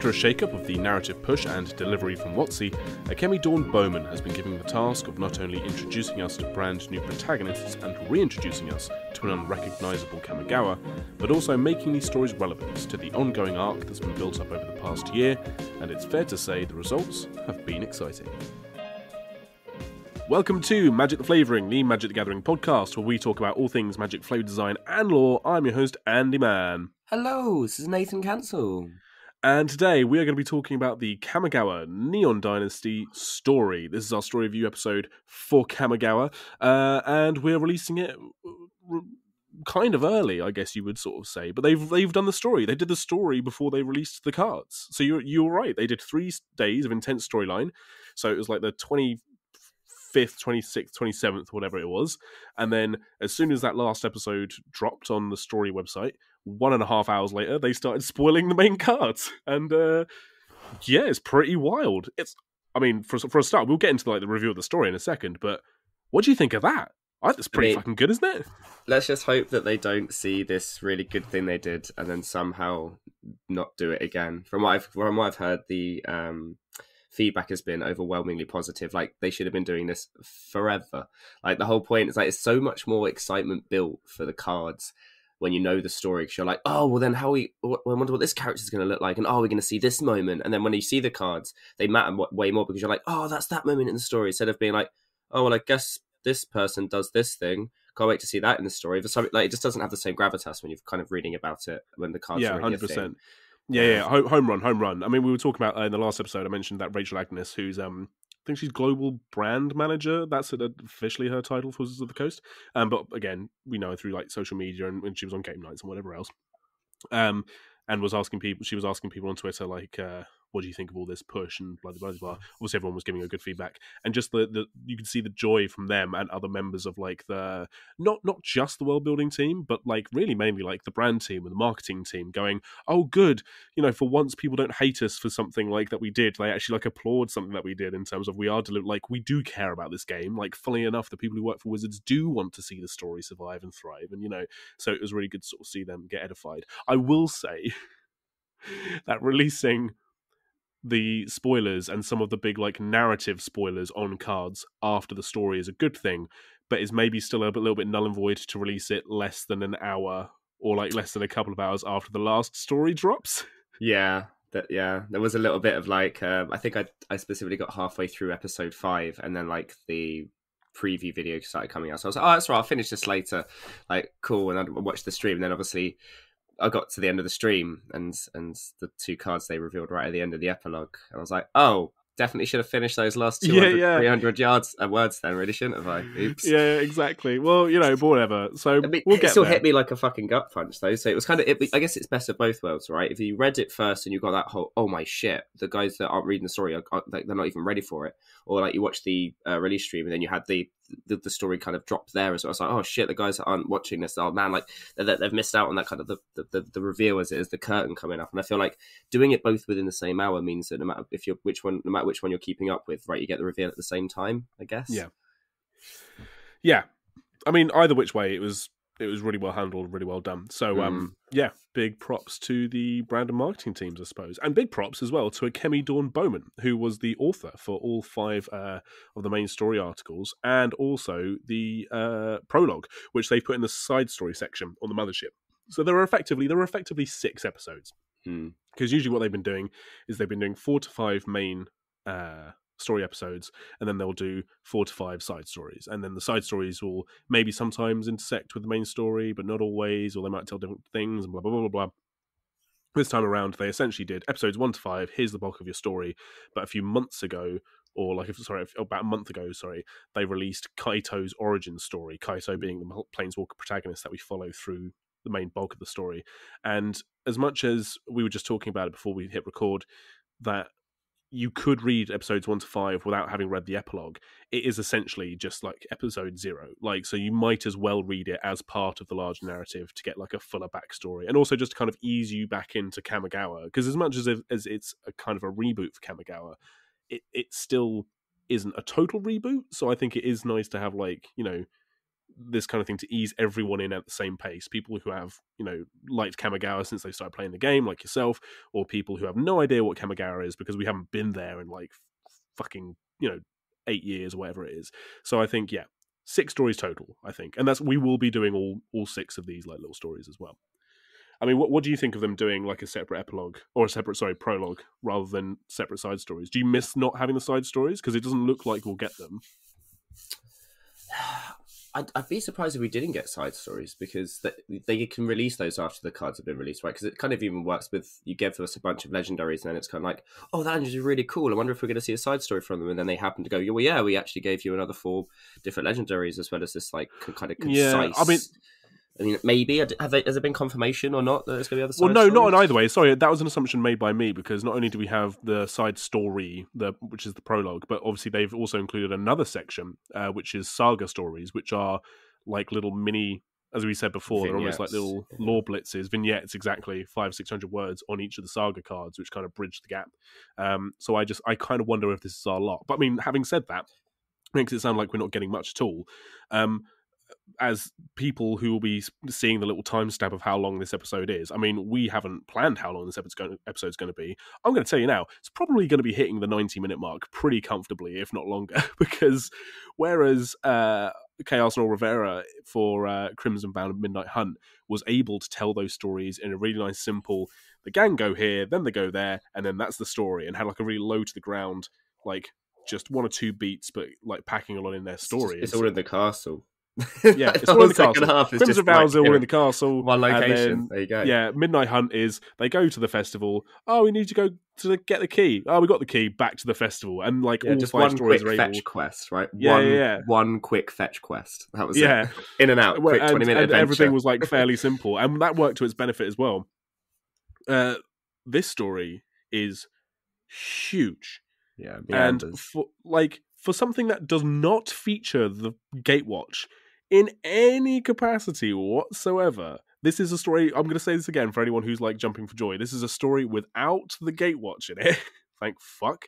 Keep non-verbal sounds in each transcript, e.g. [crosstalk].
After a shake-up of the narrative push and delivery from WotC, Akemi Dawn Bowman has been given the task of not only introducing us to brand new protagonists and reintroducing us to an unrecognisable Kamigawa, but also making these stories relevant to the ongoing arc that's been built up over the past year, and it's fair to say the results have been exciting. Welcome to Magic the Flavouring, the Magic the Gathering podcast, where we talk about all things magic flavour design and lore. I'm your host, Andy Mann. Hello, this is Nathan Cancel. And today we are going to be talking about the Kamigawa Neon Dynasty story. This is our story review episode for Kamigawa, uh, and we're releasing it uh, kind of early, I guess you would sort of say. But they've they've done the story. They did the story before they released the cards. So you're you're right. They did three days of intense storyline. So it was like the twenty fifth, twenty sixth, twenty seventh, whatever it was. And then as soon as that last episode dropped on the story website, one and a half hours later, they started spoiling the main cards. And uh, yeah, it's pretty wild. It's, I mean, for, for a start, we'll get into like the review of the story in a second, but what do you think of that? I think it's pretty I mean, fucking good, isn't it? Let's just hope that they don't see this really good thing they did and then somehow not do it again. From what I've from what I've heard, the um, feedback has been overwhelmingly positive. Like they should have been doing this forever. Like the whole point is like it's so much more excitement built for the cards when you know the story because you're like, oh well, then how we? I wonder what this character is going to look like, and oh, we're going to see this moment. And then when you see the cards, they matter way more because you're like, oh, that's that moment in the story instead of being like, oh well, I guess this person does this thing. Can't wait to see that in the story. For like it just doesn't have the same gravitas when you're kind of reading about it when the cards. Yeah, hundred percent. Yeah, yeah, home run, home run. I mean, we were talking about uh, in the last episode. I mentioned that Rachel Agnes, who's um, think she's global brand manager. That's officially her title for Wizards of the Coast. Um, but again, we know her through like social media and when she was on game nights and whatever else. Um, and was asking people. She was asking people on Twitter like, uh, what do you think of all this push and blah blah blah blah. Obviously, everyone was giving a good feedback, and just the, the you could see the joy from them and other members of like the not not just the world building team, but like really mainly like the brand team and the marketing team going, oh good, you know, for once people don't hate us for something like that we did. They actually like applaud something that we did in terms of we are deli- like we do care about this game. Like, funnily enough, the people who work for Wizards do want to see the story survive and thrive, and you know, so it was really good to sort of see them get edified. I will say. [laughs] that releasing the spoilers and some of the big like narrative spoilers on cards after the story is a good thing, but is maybe still a little bit null and void to release it less than an hour or like less than a couple of hours after the last story drops. [laughs] Yeah, that yeah, there was a little bit of like um, I think I I specifically got halfway through episode five, and then like the preview video started coming out. So I was like, oh, that's right, I'll finish this later. Like, cool, and I watched the stream. And then obviously I got to the end of the stream and and the two cards they revealed right at the end of the epilogue, and I was like, oh, definitely should have finished those last 200, yeah, yeah. 300 yards uh, words then, really, shouldn't have I? Oops. Yeah, exactly. Well, you know, whatever. So I mean, we'll it still there. hit me like a fucking gut punch, though. So it was kind of, it, I guess it's best of both worlds, right? If you read it first and you got that whole, oh my shit, the guys that aren't reading the story, are, are, they're not even ready for it. Or like you watch the uh, release stream and then you had the the, the story kind of dropped there as well. It's like, oh shit, the guys that aren't watching this, oh man, like they, have missed out on that kind of the, the, the reveal as it is the curtain coming up. And I feel like doing it both within the same hour means that no matter if you're which one, no matter which one you're keeping up with, right, you get the reveal at the same time. I guess. Yeah. Yeah. I mean, either which way, it was it was really well handled, really well done. So, mm. um, yeah, big props to the brand and marketing teams, I suppose, and big props as well to Akemi Dawn Bowman, who was the author for all five uh, of the main story articles, and also the uh, prologue, which they put in the side story section on the mothership. So there are effectively there are effectively six episodes because mm. usually what they've been doing is they've been doing four to five main uh, story episodes, and then they'll do four to five side stories. And then the side stories will maybe sometimes intersect with the main story, but not always, or they might tell different things, and blah, blah, blah, blah, blah. This time around, they essentially did episodes one to five. Here's the bulk of your story. But a few months ago, or like if sorry about a month ago sorry they released kaito's origin story kaito being the planeswalker protagonist that we follow through the main bulk of the story and as much as we were just talking about it before we hit record that you could read episodes one to five without having read the epilogue. It is essentially just like episode zero. Like, so you might as well read it as part of the large narrative to get like a fuller backstory, and also just to kind of ease you back into Kamigawa. Because as much as as it's a kind of a reboot for Kamigawa, it it still isn't a total reboot. So I think it is nice to have like you know this kind of thing to ease everyone in at the same pace. People who have, you know, liked Kamigawa since they started playing the game, like yourself, or people who have no idea what Kamigawa is because we haven't been there in like fucking, you know, eight years or whatever it is. So I think, yeah, six stories total, I think. And that's we will be doing all all six of these like little stories as well. I mean, what what do you think of them doing like a separate epilogue or a separate sorry prologue rather than separate side stories? Do you miss not having the side stories because it doesn't look like we'll get them? I'd, I'd, be surprised if we didn't get side stories because they, they can release those after the cards have been released, right? Because it kind of even works with you give us a bunch of legendaries, and then it's kind of like, oh, that is really cool. I wonder if we're going to see a side story from them, and then they happen to go, well, yeah, we actually gave you another four different legendaries as well as this like kind of concise. Yeah, I mean, I mean, maybe have they, has there been confirmation or not that it's going to be other? Well, no, stories? not in either way. Sorry, that was an assumption made by me because not only do we have the side story, the which is the prologue, but obviously they've also included another section, uh, which is saga stories, which are like little mini. As we said before, vignettes. they're almost like little lore blitzes, vignettes, exactly five, six hundred words on each of the saga cards, which kind of bridge the gap. Um, so I just, I kind of wonder if this is our lot. But I mean, having said that, makes it sound like we're not getting much at all. Um, as people who will be seeing the little timestamp of how long this episode is, I mean, we haven't planned how long this episode episode's going to be. I'm going to tell you now, it's probably going to be hitting the 90 minute mark pretty comfortably, if not longer, [laughs] because whereas uh, Kay Arsenault Rivera for uh, Crimson Bound Midnight Hunt was able to tell those stories in a really nice, simple, the gang go here, then they go there, and then that's the story, and had like a really low to the ground, like just one or two beats, but like packing a lot in their story. It's, it's all in the castle. [laughs] Yeah, it's all in the castle. Half Crimson just Vows like, are all in the castle. One location. Then, there you go. Yeah, Midnight Hunt is they go to the festival. Oh, we need to go to get the key. Oh, we got the key. Back to the festival, and like yeah, all just five one stories quick are fetch quest, right? Yeah, one, yeah, yeah. one quick fetch quest. That was Yeah, it. [laughs] In and out, quick and, twenty minute and adventure. everything was like [laughs] fairly simple, and that worked to its benefit as well. Uh, this story is huge, yeah, and for like for something that does not feature the Gatewatch in any capacity whatsoever. This is a story. I'm going to say this again for anyone who's like jumping for joy. This is a story without the Gatewatch in it. [laughs] Thank fuck.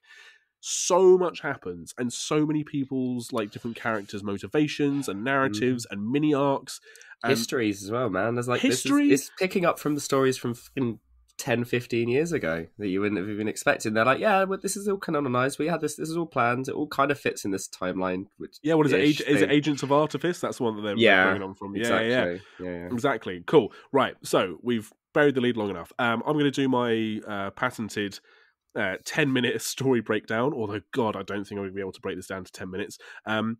So much happens, and so many people's like different characters' motivations and mm-hmm. narratives and mini arcs. And histories as well, man. There's like History? This is, it's picking up from the stories from fucking 10, 15 years ago that you wouldn't have even expected. They're like, yeah, but this is all canonized. We had this. This is all planned. It all kind of fits in this timeline. Which yeah, what is it? is it. Agents of Artifice? That's the one that they're Yeah, bringing on from. Yeah, Exactly. yeah, yeah. Yeah, yeah. Exactly. Cool. Right. So we've buried the lead long enough. Um, I'm going to do my uh, patented uh, 10 minute [laughs] story breakdown. Although, God, I don't think I'm going to be able to break this down to 10 minutes. Um,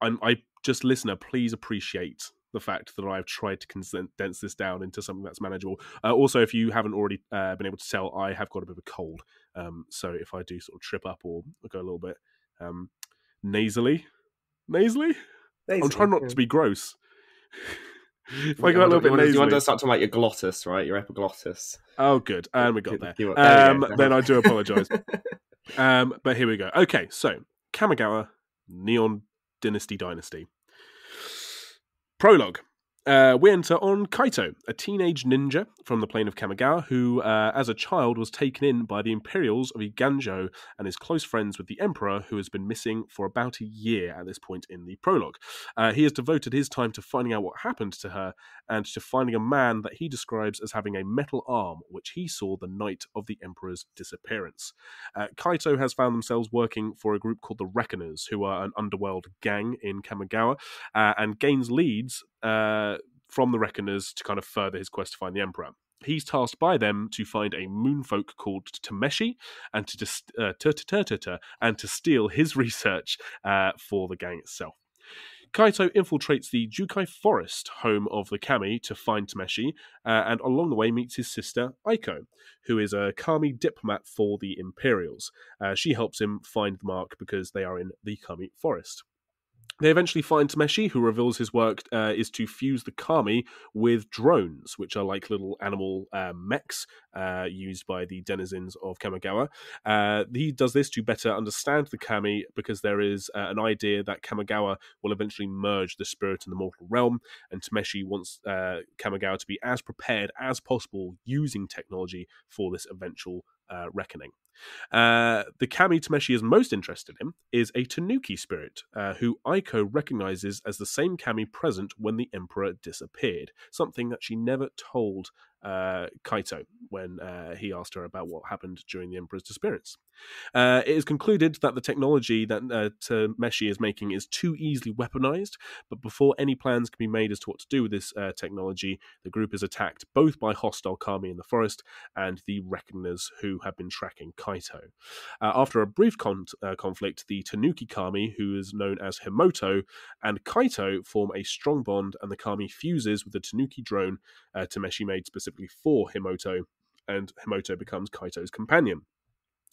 I'm, I just listener, please appreciate the fact that I've tried to condense this down into something that's manageable. Uh, also, if you haven't already uh, been able to tell, I have got a bit of a cold. Um, so if I do sort of trip up or go a little bit um, nasally, nasally, I'm trying not to be gross. [laughs] if I go a little bit nasally, you want to start talking about your glottis, right? Your epiglottis. oh, good, and we got there. You want- there Um, then I do apologise. [laughs] Um, but here we go. Okay, so Kamigawa, Neon Dynasty Dynasty. Prologue. Uh, we enter on Kaito, a teenage ninja from the plane of Kamigawa, who, uh, as a child, was taken in by the Imperials of Eiganjo and is close friends with the Emperor, who has been missing for about a year at this point in the prologue. Uh, he has devoted his time to finding out what happened to her and to finding a man that he describes as having a metal arm, which he saw the night of the Emperor's disappearance. Uh, Kaito has found themselves working for a group called the Reckoners, who are an underworld gang in Kamigawa, uh, and gains leads uh, from the Reckoners to kind of further his quest to find the Emperor. He's tasked by them to find a moonfolk called Tameshi and to dis- uh, and to steal his [laughs] research uh, for the gang itself. Kaito infiltrates the Jukai forest, home of the Kami, to find Tameshi, uh, and along the way meets his sister Aiko, who is a Kami diplomat for the Imperials. Uh, she helps him find the mark because they are in the Kami forest. They eventually find Tameshi, who reveals his work uh, is to fuse the Kami with drones, which are like little animal uh, mechs uh, used by the denizens of Kamigawa. Uh, he does this to better understand the Kami because there is uh, an idea that Kamigawa will eventually merge the spirit and the mortal realm, and Tameshi wants uh, Kamigawa to be as prepared as possible using technology for this eventual uh, reckoning. Uh, the kami Tameshi is most interested in is a Tanuki spirit, uh, who Aiko recognizes as the same kami present when the Emperor disappeared, something that she never told uh, Kaito when uh, he asked her about what happened during the Emperor's disappearance. Uh, it is concluded that the technology that uh, is making is too easily weaponized, but before any plans can be made as to what to do with this uh, technology, the group is attacked both by hostile kami in the forest and the Reckoners who have been tracking Kaito. Uh, after a brief con- uh, conflict, the Tanuki kami, who is known as Himoto, and Kaito form a strong bond, and the kami fuses with the Tanuki drone uh, Tameshi made specifically for Himoto, and Himoto becomes Kaito's companion.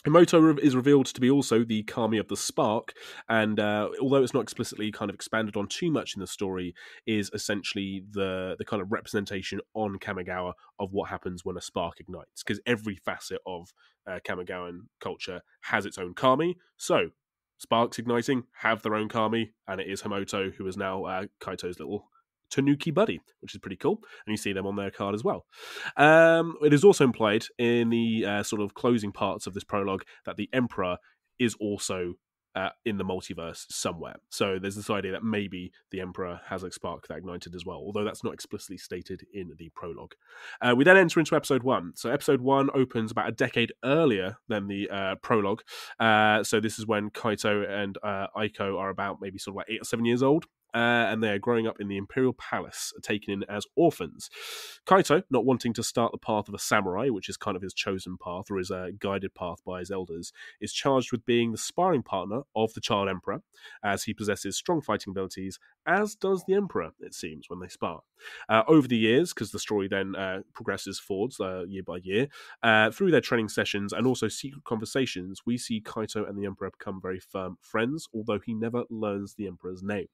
Himoto is revealed to be also the Kami of the Spark, and uh, although it's not explicitly kind of expanded on too much in the story, is essentially the the kind of representation on Kamigawa of what happens when a spark ignites. Because every facet of uh, Kamigawan culture has its own Kami, so sparks igniting have their own Kami, and it is Himoto who is now uh, Kaito's little Tanuki Buddy, which is pretty cool. And you see them on their card as well. Um, it is also implied in the uh, sort of closing parts of this prologue that the Emperor is also uh, in the multiverse somewhere. So there's this idea that maybe the Emperor has a spark that ignited as well, although that's not explicitly stated in the prologue. Uh, we then enter into episode one. So episode one opens about a decade earlier than the uh, prologue. Uh, so this is when Kaito and uh, Aiko are about maybe sort of like eight or seven years old uh, and they are growing up in the Imperial Palace, taken in as orphans. Kaito, not wanting to start the path of a samurai, which is kind of his chosen path or his uh, guided path by his elders, is charged with being the sparring partner of the child emperor, as he possesses strong fighting abilities, as does the emperor, it seems, when they spar. Uh, over the years, because the story then uh, progresses forwards uh, year by year, uh, through their training sessions and also secret conversations, we see Kaito and the emperor become very firm friends, although he never learns the emperor's name.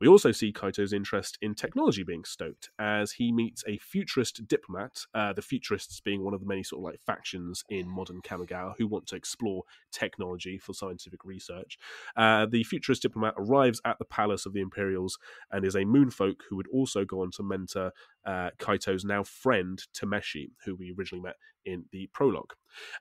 We also see Kaito's interest in technology being stoked as he meets a futurist diplomat, uh, the futurists being one of the many sort of like factions in modern Kamigawa who want to explore technology for scientific research. Uh, the futurist diplomat arrives at the palace of the Imperials and is a moonfolk who would also go on to mentor uh, Kaito's now friend Tameshi, who we originally met in the prologue.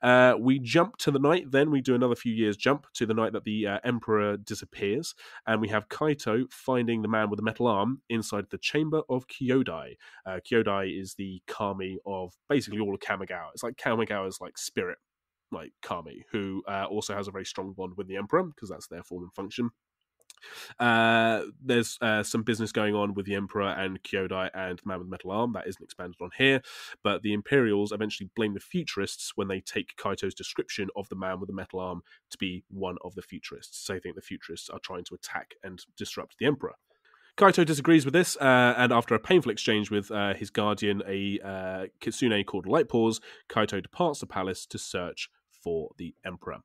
Uh, we jump to the night, then we do another few years jump to the night that the uh, Emperor disappears, and we have Kaito finding the man with the metal arm inside the chamber of Kyodai. Uh, Kyodai is the kami of basically all of Kamigawa. It's like Kamigawa's like spirit, like kami, who uh, also has a very strong bond with the Emperor because that's their form and function. Uh, there's uh, some business going on with the Emperor and Kyodai and the Man with the Metal Arm that isn't expanded on here, but the Imperials eventually blame the Futurists when they take Kaito's description of the Man with the Metal Arm to be one of the Futurists. So they think the Futurists are trying to attack and disrupt the Emperor. Kaito disagrees with this, uh, and after a painful exchange with uh, his guardian, a uh, kitsune called Lightpaws, Kaito departs the palace to search for the Emperor.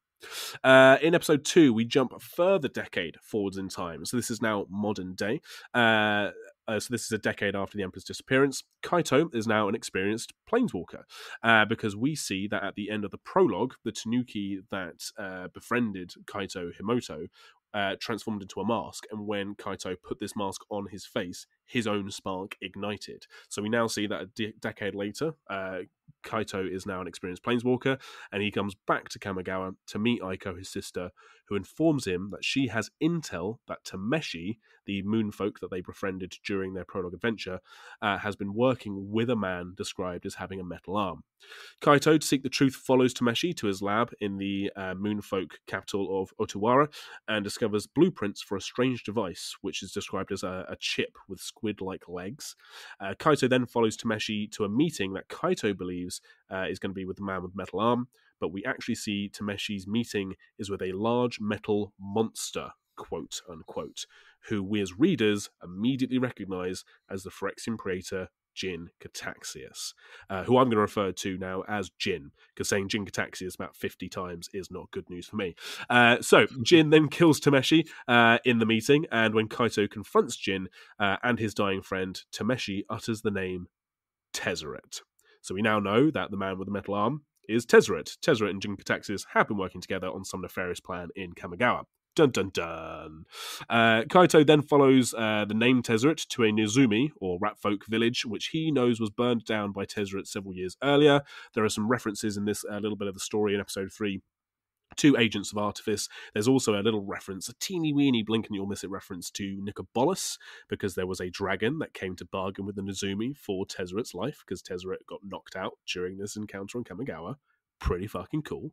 Uh, in episode two, we jump a further decade forwards in time. So this is now modern day. Uh, uh, so this is a decade after the Emperor's disappearance. Kaito is now an experienced planeswalker uh, because we see that at the end of the prologue, the Tanuki that uh, befriended Kaito Himoto uh, transformed into a mask, and when Kaito put this mask on his face, his own spark ignited. So we now see that a de- decade later, uh, Kaito is now an experienced planeswalker, and he comes back to Kamigawa to meet Aiko, his sister, who informs him that she has intel that Tameshi, the moonfolk that they befriended during their prologue adventure, uh, has been working with a man described as having a metal arm. Kaito, to seek the truth, follows Tameshi to his lab in the uh, moonfolk capital of Otawara and discovers blueprints for a strange device, which is described as a, a chip with squid like legs. Uh, Kaito then follows Tameshi to a meeting that Kaito believes uh, is going to be with the man with metal arm, but we actually see Tameshi's meeting is with a large metal monster, quote unquote, who we as readers immediately recognize as the Phyrexian creator Jin Gitaxias, uh, who I'm going to refer to now as Jin, because saying Jin Gitaxias about 50 times is not good news for me. Uh, so, [laughs] Jin then kills Tameshi uh, in the meeting, and when Kaito confronts Jin uh, and his dying friend, Tameshi utters the name Tezzeret. So we now know that the man with the metal arm is Tezzeret. Tezzeret and Jin Gitaxias have been working together on some nefarious plan in Kamigawa. Dun dun dun. Uh, Kaito then follows uh, the name Tezzeret to a Nezumi, or rat folk village, which he knows was burned down by Tezzeret several years earlier. There are some references in this uh, little bit of the story in episode 3 to Agents of Artifice. There's also a little reference, a teeny weeny blink and you'll miss it reference to Nicol Bolas, because there was a dragon that came to bargain with the Nezumi for Tezzeret's life, because Tezzeret got knocked out during this encounter on Kamigawa pretty fucking cool.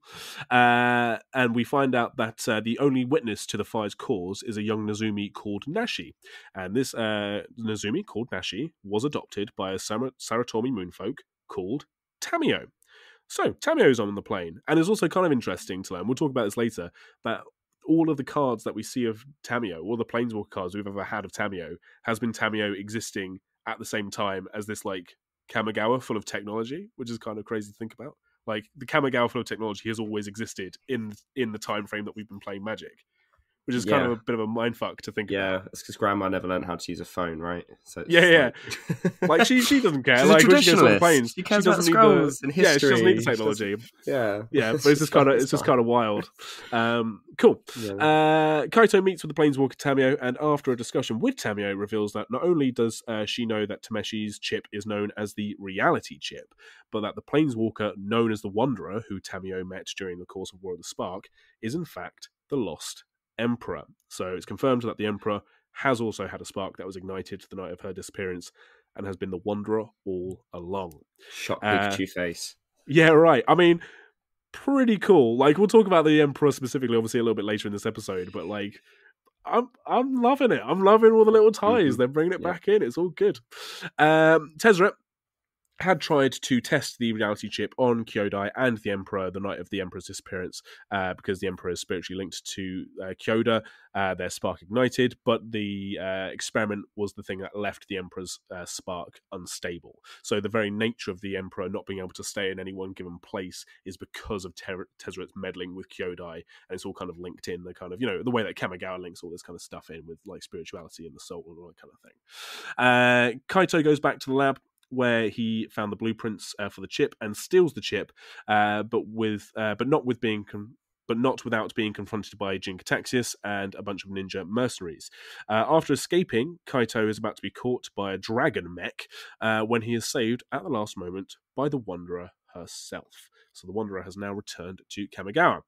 Uh, and we find out that uh, the only witness to the fire's cause is a young Nezumi called Nashi. And this uh, Nezumi called Nashi was adopted by a Sar- Soratami moonfolk called Tamiyo. So Tamiyo's on the plane, and it's also kind of interesting to learn. We'll talk about this later. But all of the cards that we see of Tamiyo, all the Planeswalker cards we've ever had of Tamiyo, has been Tamiyo existing at the same time as this like Kamigawa full of technology, which is kind of crazy to think about. Like the Kamigawa flow technology has always existed in in the time frame that we've been playing Magic, which is kind Yeah. of a bit of a mindfuck to think about. Yeah, about. it's because Grandma never learned how to use a phone, right? So it's Yeah, yeah. Like, Like she she doesn't care. She's like when she gets on planes, She cares about doesn't need scrolls the and yeah. She doesn't need the history. She technology. [laughs] yeah, Yeah, [laughs] but it's just kind of it's just kind of wild. Um, cool. Yeah. Uh, Kaito meets with the planeswalker Tamiyo, and after a discussion with Tamiyo, reveals that not only does uh, she know that Tameshi's chip is known as the reality chip, but that the planeswalker known as the Wanderer, who Tamiyo met during the course of War of the Spark, is in fact the Lost Emperor. So it's confirmed that the Emperor has also had a spark that was ignited the night of her disappearance, and has been the Wanderer all along. Shock big uh, Face. Yeah, right. I mean, pretty cool. Like we'll talk about the Emperor specifically, obviously, a little bit later in this episode. But like, I'm I'm loving it. I'm loving all the little ties. Mhm. They're bringing it Yeah. back in. It's all good. Um, Tezzeret had tried to test the reality chip on Kyodai and the Emperor the night of the Emperor's disappearance, uh, because the Emperor is spiritually linked to uh, Kyoda. Uh, their spark ignited, but the uh, experiment was the thing that left the Emperor's uh, spark unstable. So the very nature of the Emperor not being able to stay in any one given place is because of Ter- Tezzeret's meddling with Kyodai, and it's all kind of linked in. The kind of you know the way that Kamigawa links all this kind of stuff in with like spirituality and the soul and all that kind of thing. Uh, Kaito goes back to the lab where he found the blueprints uh, for the chip and steals the chip, uh, but with uh, but not with being. Con- but not without being confronted by Jin Gitaxias and a bunch of ninja mercenaries. Uh, after escaping, Kaito is about to be caught by a dragon mech uh, when he is saved at the last moment by the Wanderer herself. So the Wanderer has now returned to Kamigawa.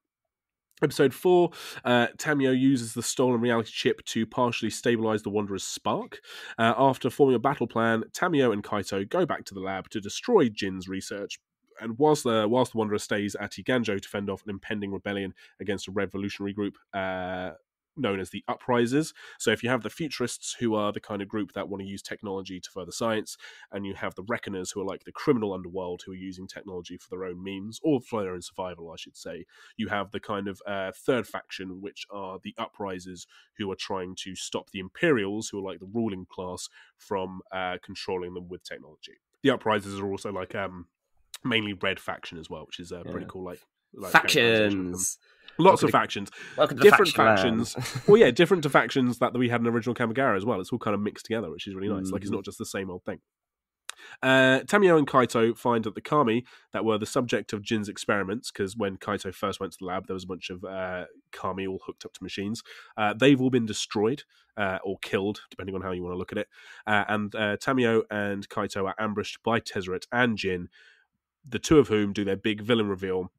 Episode 4, uh, Tamiyo uses the stolen reality chip to partially stabilize the Wanderer's spark. Uh, after forming a battle plan, Tamiyo and Kaito go back to the lab to destroy Jin's research. And whilst the whilst the Wanderer stays at Eiganjo to fend off an impending rebellion against a revolutionary group uh, known as the Uprisers. So if you have the Futurists, who are the kind of group that want to use technology to further science, and you have the Reckoners, who are like the criminal underworld, who are using technology for their own means or for their own survival, I should say. You have the kind of uh, third faction, which are the Uprisers, who are trying to stop the Imperials, who are like the ruling class, from uh, controlling them with technology. The Uprisers are also like um, mainly red faction as well, which is uh, pretty cool. Like, like. Factions. Lots Welcome of to- factions Welcome to different Faction factions. well, yeah, different to factions that we had in original Kamigawa as well. It's all kind of mixed together, which is really nice. Like it's Mhm. not just the same old thing. Uh, Tamiyo and Kaito find that the Kami that were the subject of Jin's experiments, because when Kaito first went to the lab, there was a bunch of uh, Kami all hooked up to machines. Uh, they've all been destroyed uh, or killed, depending on how you want to look at it. Uh, and uh, Tamiyo and Kaito are ambushed by Tezzeret and Jin, the two of whom do their big villain reveal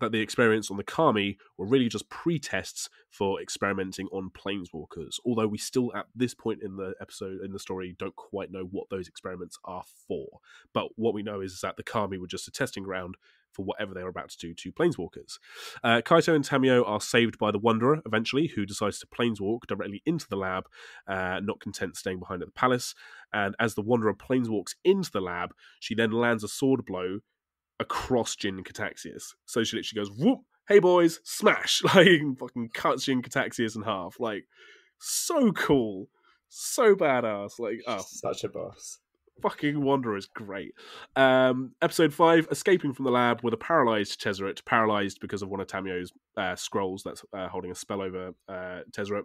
that the experiments on the Kami were really just pre-tests for experimenting on planeswalkers. Although we still, at this point in the episode in the story, don't quite know what those experiments are for. But what we know is that the Kami were just a testing ground for whatever they were about to do to planeswalkers. Uh, Kaito and Tamiyo are saved by the Wanderer eventually, who decides to planeswalk directly into the lab, uh, not content staying behind at the palace. And as the Wanderer planeswalks into the lab, she then lands a sword blow across Jin Gitaxias. So she literally goes, whoop, hey boys, smash. [laughs] Like, fucking cuts Jin Gitaxias in half. Like, so cool. So badass. Like, oh, Such a boss. fucking Wanderer is great. Um, episode 5, escaping from the lab with a paralyzed Tezzeret, paralyzed because of one of Tamiyo's uh, scrolls that's uh, holding a spell over uh, Tezzeret.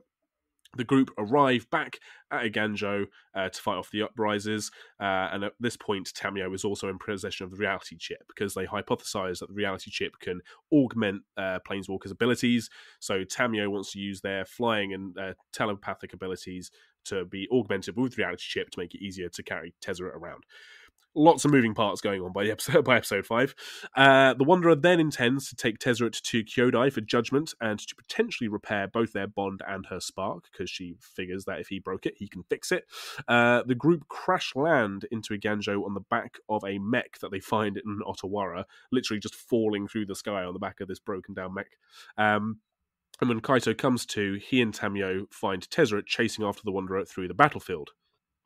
The group arrive back at Eiganjo uh, to fight off the uprisers, uh, and at this point, Tamiyo is also in possession of the reality chip because they hypothesize that the reality chip can augment uh, Planeswalker's abilities. So Tamiyo wants to use their flying and uh, telepathic abilities to be augmented with the reality chip to make it easier to carry Tezzeret around lots of moving parts going on by episode [laughs] by episode five. Uh, the Wanderer then intends to take Tezzeret to Kyodai for judgment and to potentially repair both their bond and her spark because she figures that if he broke it, he can fix it. Uh, the group crash land into Eiganjo on the back of a mech that they find in Otawara, literally just falling through the sky on the back of this broken down mech. Um, and when Kaito comes to, he and Tamiyo find Tezzeret chasing after the Wanderer through the battlefield.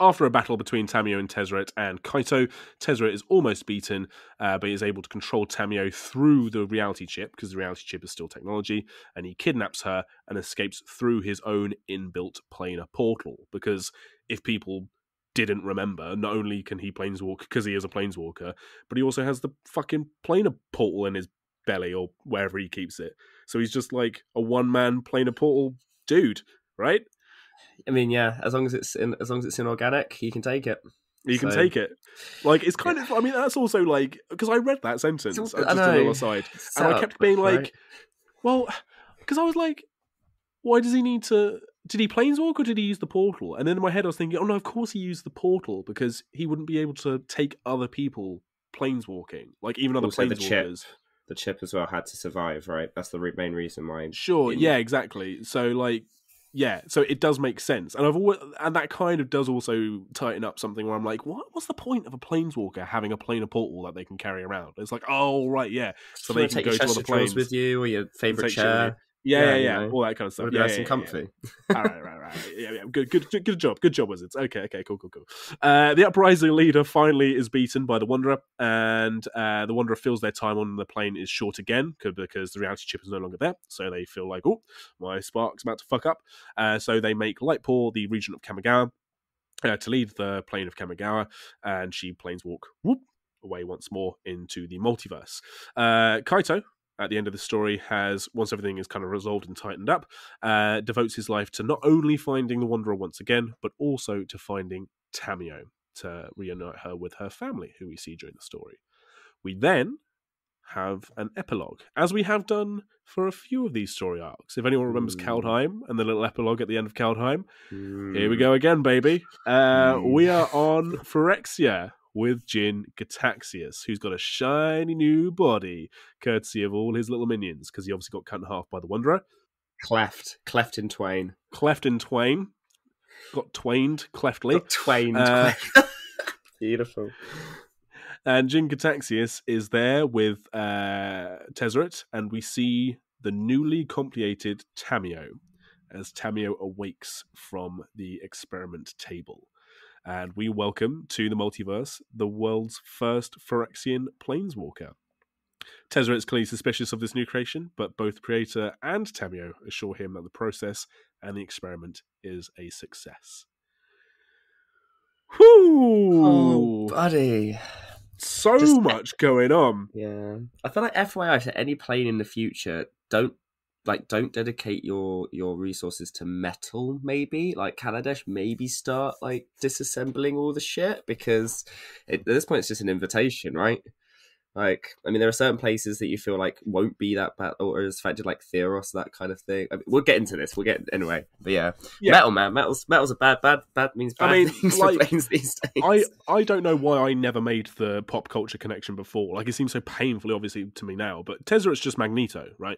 After a battle between Tamiyo and Tezzeret and Kaito, Tezzeret is almost beaten, uh, but he is able to control Tamiyo through the reality chip because the reality chip is still technology, and he kidnaps her and escapes through his own inbuilt planar portal. Because if people didn't remember, not only can he planeswalk because he is a planeswalker, but he also has the fucking planar portal in his belly or wherever he keeps it. So he's just like a one man planar portal dude, right? I mean, yeah, as long as it's in, as long as it's inorganic, he can take it. You can take it. Like it's kind of. I mean, that's also like because I read that sentence just a little know. aside, Set and I kept being like, right? well, because I was like, why does he need to? Did he planeswalk or did he use the portal? And then in my head, I was thinking, oh no, of course he used the portal because he wouldn't be able to take other people planeswalking, like even other Also the chip. planeswalkers. the chip as well had to survive, right? That's the re- main reason why. Sure, yeah, exactly. So like, yeah, so it does make sense, and I've always, and that kind of does also tighten up something where I'm like, what? What's the point of a planeswalker having a planar portal that they can carry around? It's like, oh right, yeah, so they can take go to other planes with you or your favorite chair. Yeah, yeah, Yeah, you know, all that kind of stuff. Yeah, nice yeah, and comfy. yeah. all right, right, right. Yeah, yeah. Good, good, good job. Good job, wizards. Okay, okay, cool, cool, cool. Uh, the uprising leader finally is beaten by the Wanderer, and uh, the Wanderer feels their time on the plane is short again because the reality chip is no longer there. So they feel like, oh, my spark's about to fuck up. Uh, so they make Lightpaw the regent of Kamigawa uh, to lead the plane of Kamigawa, and she planeswalk whoop away once more into the multiverse. Uh, Kaito, at the end of the story, has once everything is kind of resolved and tightened up, uh, devotes his life to not only finding the Wanderer once again, but also to finding Tamiyo to reunite her with her family, who we see during the story. We then have an epilogue, as we have done for a few of these story arcs. If anyone remembers Mm. Kaldheim and the little epilogue at the end of Kaldheim, here we Mm. go again, baby. Uh, Mm. We are on [laughs] Phyrexia with Jin Gitaxias, who's got a shiny new body, courtesy of all his little minions, because he obviously got cut in half by the Wanderer. Cleft, cleft in twain. Cleft in twain. Got twained, cleftly. Got twain. Uh, [laughs] Beautiful. And Jin Gitaxias is there with uh, Tezzeret, and we see the newly completed Tamiyo as Tamiyo awakes from the experiment table. And we welcome to the multiverse the world's first Phyrexian planeswalker. Tezzeret is clearly suspicious of this new creation, but both Creator and Tamiyo assure him that the process and the experiment is a success. Whoo! Oh, buddy. so Just- much going on. Yeah, I feel like FYI to any plane in the future, don't like don't dedicate your your resources to metal. Maybe like Kaladesh, maybe start like disassembling all the shit because it, at this point it's just an invitation, right? Like, I mean, there are certain places that you feel like won't be that bad or as affected, like Theros, that kind of thing. I mean, we'll get into this. We'll get anyway, but yeah, Yeah. metal man, metal's metal's a bad, bad, bad means bad I mean, [laughs] things like, these days. I, I don't know why I never made the pop culture connection before. Like it seems so painfully obviously to me now. But Tezzeret's just Magneto, right?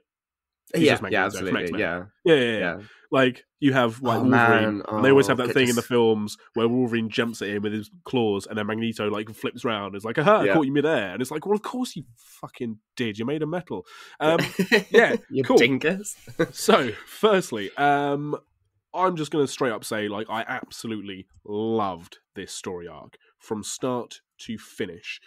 He's yeah, just yeah, absolutely, yeah, Yeah, yeah, yeah. yeah. Like you have like Oh, Wolverine, and they always have Oh, that thing in the films where Wolverine jumps at him with his claws, and then Magneto like flips around. It's like, aha, I caught you midair, and it's like, well, of course you fucking did. You made of metal. Um, [laughs] yeah, you cool. dingus. [laughs] so, firstly, um, I'm just going to straight up say, like, I absolutely loved this story arc from start to finish.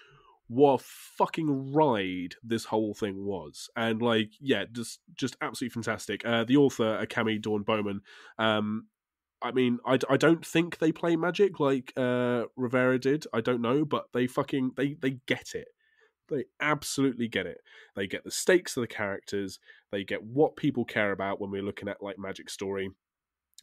What a fucking ride this whole thing was, and like, yeah, just just absolutely fantastic. Uh, the author, Akemi Dawn Bowman, um, I mean, I, I don't think they play Magic like uh, Rivera did. I don't know, but they fucking they they get it. They absolutely get it. They get the stakes of the characters. They get what people care about when we're looking at like Magic story.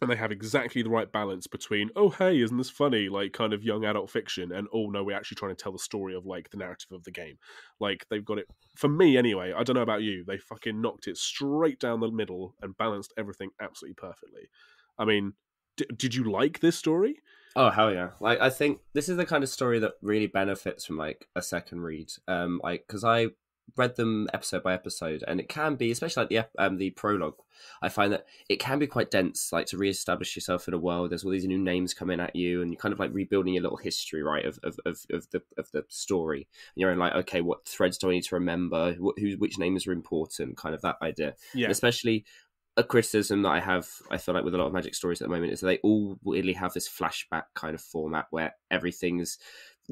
And they have exactly the right balance between oh hey isn't this funny like kind of young adult fiction and oh no we're actually trying to tell the story of like the narrative of the game like they've got it for me anyway i don't know about you they fucking knocked it straight down the middle and balanced everything absolutely perfectly i mean d- did you like this story Oh hell yeah! Like I think this is the kind of story that really benefits from like a second read. Um, like because I read them episode by episode, and it can be, especially like the um, the prologue. I find that it can be quite dense, like to re-establish yourself in a world. There's all these new names coming at you, and you're kind of like rebuilding your little history, right, of of, of, of the of the story. And you're in like, okay, what threads do I need to remember? What, who, which names are important? Kind of that idea. yeah And especially a criticism that I have, I feel like with a lot of magic stories at the moment is that they all really have this flashback kind of format where everything's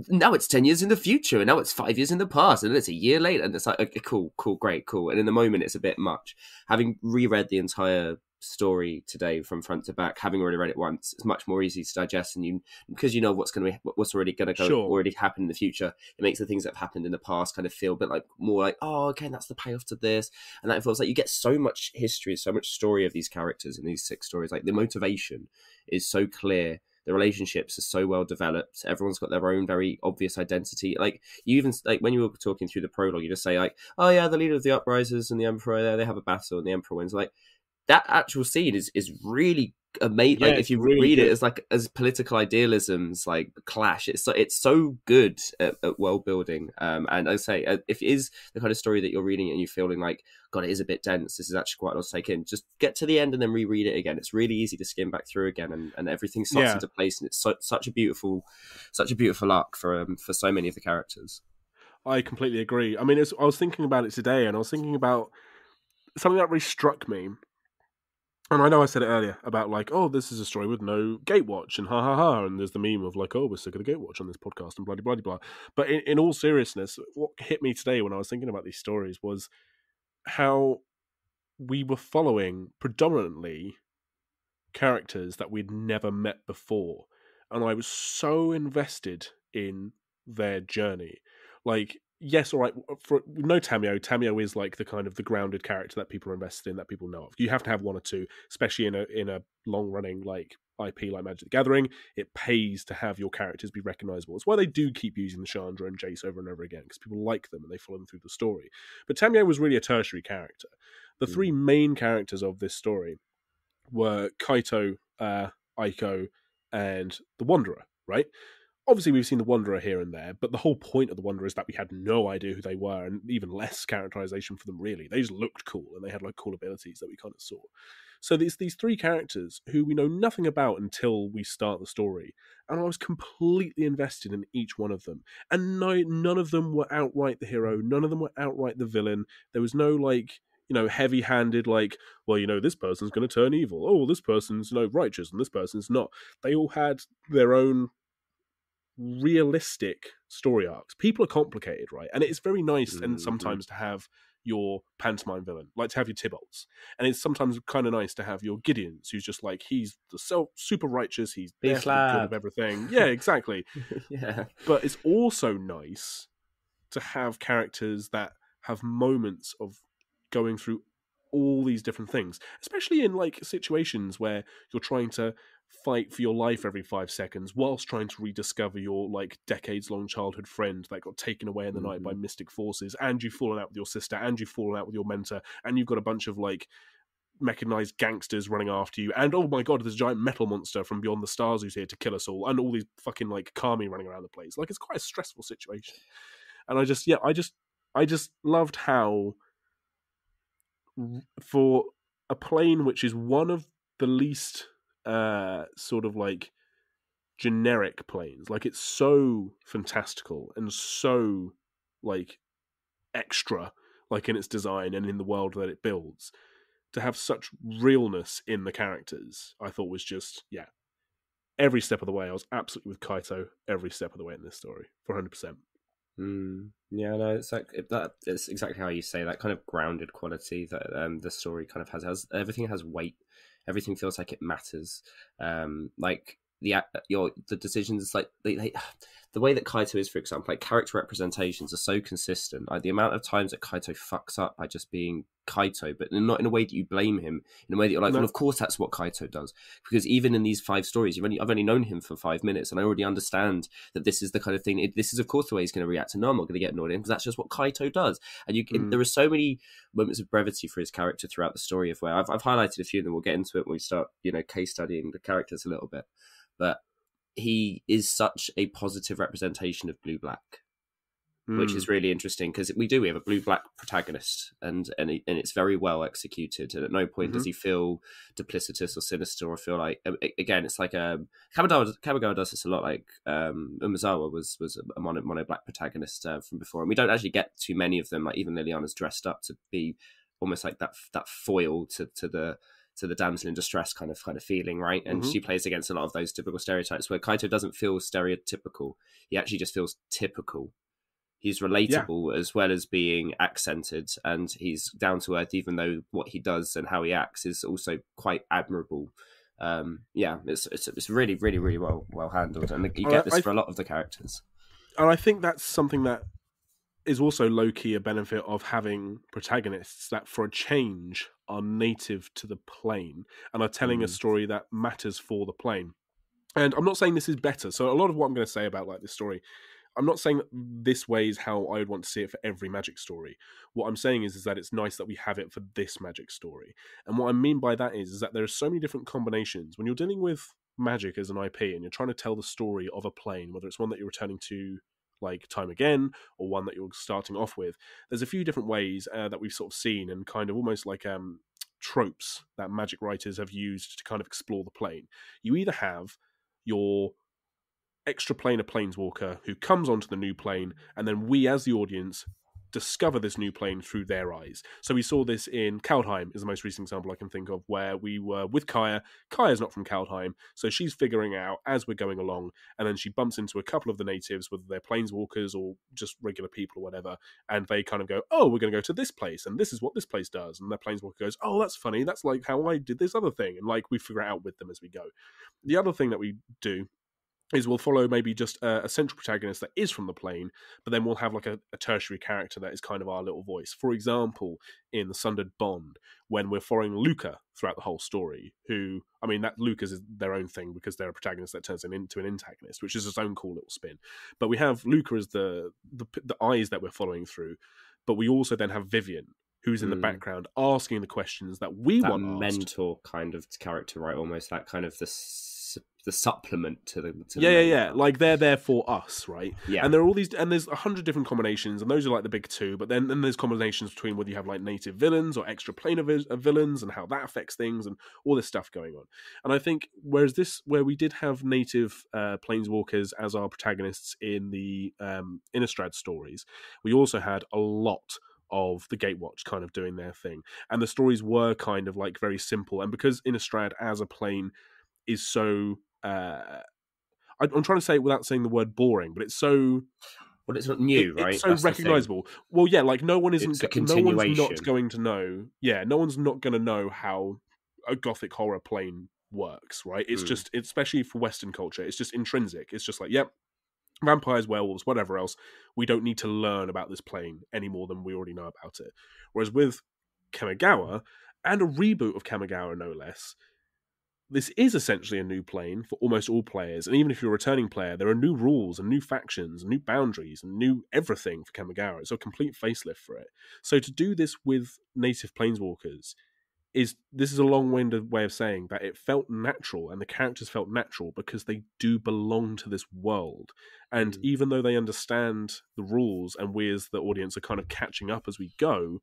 now it's 10 years in the future and now it's five years in the past and then it's a year later and it's like okay, cool cool great cool. And in the moment it's a bit much. Having reread the entire story today from front to back having already read it once it's much more easy to digest and you because you know what's going to be what's already going to go Sure. already happen in the future it makes the things that have happened in the past kind of feel a bit like more like oh okay that's the payoff to this. And that feels like you get so much history so much story of these characters in these six stories like the motivation is so clear the relationships are so well developed. Everyone's got their own very obvious identity. Like you even like when you were talking through the prologue you just say like oh yeah the leader of the uprisers and the emperor there they have a battle and the emperor wins. Like that actual scene is is really amazing Yeah, like if you really read good. it as like as political idealisms like clash it's so it's so good at, at world building um and i say uh, if it is the kind of story that you're reading and you're feeling like god it is a bit dense this is actually quite a lot to take in just get to the end and then reread it again it's really easy to skim back through again and, and everything slots Yeah. into place and it's so, such a beautiful such a beautiful arc for um, for so many of the characters I completely agree. I mean, it's, I was thinking about it today, and I was thinking about something that really struck me. And I know I said it earlier about like, oh, this is a story with no gatewatch, and ha ha ha, and there's the meme of like, oh, we're sick of the gatewatch on this podcast, and bloody blah blah blah. But in, in all seriousness, what hit me today when I was thinking about these stories was how we were following predominantly characters that we'd never met before, and I was so invested in their journey. Like, yes, all right, for no Tamiyo, Tamiyo is like the kind of the grounded character that people are invested in, that people know of. You have to have one or two, especially in a in a long running like IP like Magic the Gathering. It pays to have your characters be recognizable. It's why they do keep using the Chandra and Jace over and over again because people like them and they follow them through the story. But Tamiyo was really a tertiary character. The Mm. three main characters of this story were Kaito, uh, Aiko, and the Wanderer, right? Obviously, we've seen the Wanderer here and there, but the whole point of the Wanderer is that we had no idea who they were, and even less characterization for them. Really, they just looked cool, and they had like cool abilities that we kind of saw. So these these three characters who we know nothing about until we start the story, and I was completely invested in each one of them. And no, none of them were outright the hero. None of them were outright the villain. There was no like you know heavy-handed like well you know this person's going to turn evil oh well, this person's you know righteous and this person's not they all had their own realistic story arcs. People are complicated right? And it's very nice and Mhm. sometimes to have your pantomime villain like to have your Tybalts and it's sometimes kind of nice to have your Gideons who's just like he's the self super righteous he's the good of everything. Yeah exactly. [laughs] Yeah. But it's also nice to have characters that have moments of going through all these different things especially in like situations where you're trying to fight for your life every five seconds whilst trying to rediscover your like decades long childhood friend that got taken away in the night by mm-hmm. mystic forces and you've fallen out with your sister and you've fallen out with your mentor and you've got a bunch of like mechanized gangsters running after you and oh my god there's a giant metal monster from beyond the stars who's here to kill us all and all these fucking like kami running around the place. Like it's quite a stressful situation. And i just yeah i just i just loved how for a plane which is one of the least uh sort of like generic planes like it's so fantastical and so like extra like in its design and in the world that it builds to have such realness in the characters i thought was just yeah every step of the way i was absolutely with kaito every step of the way in this story for 100% Mm, yeah, no, it's like it, that. It's exactly how you say that kind of grounded quality that um, the story kind of has. Has everything has weight. Everything feels like it matters. Um, like the your the decisions, like they, they [sighs] the way that Kaito is, for example, like character representations are so consistent. Like the amount of times that Kaito fucks up by just being Kaito, but not in a way that you blame him, in a way that you're like, no. well, of course that's what Kaito does. Because even in these five stories, you've only I've only known him for five minutes, and I already understand that this is the kind of thing. It, this is, of course, the way he's going to react. And no, I'm not going to get annoyed because that's just what Kaito does. And you, mm. there are so many moments of brevity for his character throughout the story. Of where I've, I've highlighted a few, and we'll get into it when we start, you know, case studying the characters a little bit. But he is such a positive representation of blue black mm. which is hmm. really interesting because we do we have a blue black protagonist and and, and it's very well executed and at no point mm-hmm. does he feel duplicitous or sinister or feel like again it's like um Kamigawa, Kamigawa does this a lot like um Umezawa was was a mono, mono black protagonist uh, from before and we don't actually get too many of them like even Liliana's dressed up to be almost like that that foil to to the to the damsel in distress kind of kind of feeling, right? And mm-hmm. she plays against a lot of those typical stereotypes where Kaito doesn't feel stereotypical. He actually just feels typical. He's relatable yeah. as well as being accented, and he's down to earth, even though what he does and how he acts is also quite admirable. Um, yeah, it's, it's it's really really really well well handled, and you get this for a lot of the characters. And I think that's something that is also low key a benefit of having protagonists that, for a change, are native to the plane and are telling mm. a story that matters for the plane. And I'm not saying this is better. So a lot of what I'm going to say about like this story I'm not saying that this way is how I would want to see it for every magic story. What I'm saying is, is that it's nice that we have it for this magic story. And what I mean by that is, is that there are so many different combinations. When you're dealing with magic as an IP and you're trying to tell the story of a plane, whether it's one that you're returning to like time again or one that you're starting off with, there's a few different ways uh, that we've sort of seen and kind of almost like um, tropes that magic writers have used to kind of explore the plane. You either have your extra planar planeswalker who comes onto the new plane, and then we as the audience discover this new plane through their eyes. So we saw this in Kaldheim is the most recent example I can think of where we were with Kaya. Kaya's not from Kaldheim, so she's figuring out as we're going along, and then she bumps into a couple of the natives, whether they're planeswalkers or just regular people or whatever, and they kind of go, "Oh, we're going to go to this place, and this is what this place does," and their planeswalker goes, "Oh, that's funny. That's like how I did this other thing," and like we figure it out with them as we go. The other thing that we do is we'll follow maybe just a, a, central protagonist that is from the plane, but then we'll have like a, a, tertiary character that is kind of our little voice. For example, in the Sundered Bond, when we're following Lukka throughout the whole story, who I mean that Lukka's is their own thing because they're a protagonist that turns him into an antagonist, which is his own cool little spin. But we have Lukka as the the, the eyes that we're following through, but we also then have Vivien, who's in mm. the background asking the questions that we that want mentor asked. kind of character right almost that kind of the the supplement to the to yeah the yeah. yeah like they're there for us right? Yeah. And there are all these and there's a hundred different combinations and those are like the big two but then then there's combinations between whether you have like native villains or extra planar vi- villains and how that affects things and all this stuff going on. And I think whereas this where we did have native uh, planeswalkers as our protagonists in the um, Innistrad stories we also had a lot of the Gatewatch kind of doing their thing. And the stories were kind of like very simple. And because Innistrad as a plane is so uh, I'm trying to say it without saying the word boring, but it's so. Well, it's not new, it, right? It's so That's recognizable. Well, yeah, like no one isn't. no one's not going to know. Yeah, no one's not going to know how a gothic horror plane works, right? It's mm. just, especially for Western culture, it's just intrinsic. It's just like, yep, vampires, werewolves, whatever else. We don't need to learn about this plane any more than we already know about it. Whereas with Kamigawa and a reboot of Kamigawa, no less, this is essentially a new plane for almost all players, and even if you're a returning player, there are new rules and new factions, and new boundaries, and new everything for Kamigawa. It's a complete facelift for it. So to do this with native planeswalkers is this is a long-winded way of saying that it felt natural and the characters felt natural because they do belong to this world and mm. even though they understand the rules and we as the audience are kind of catching up as we go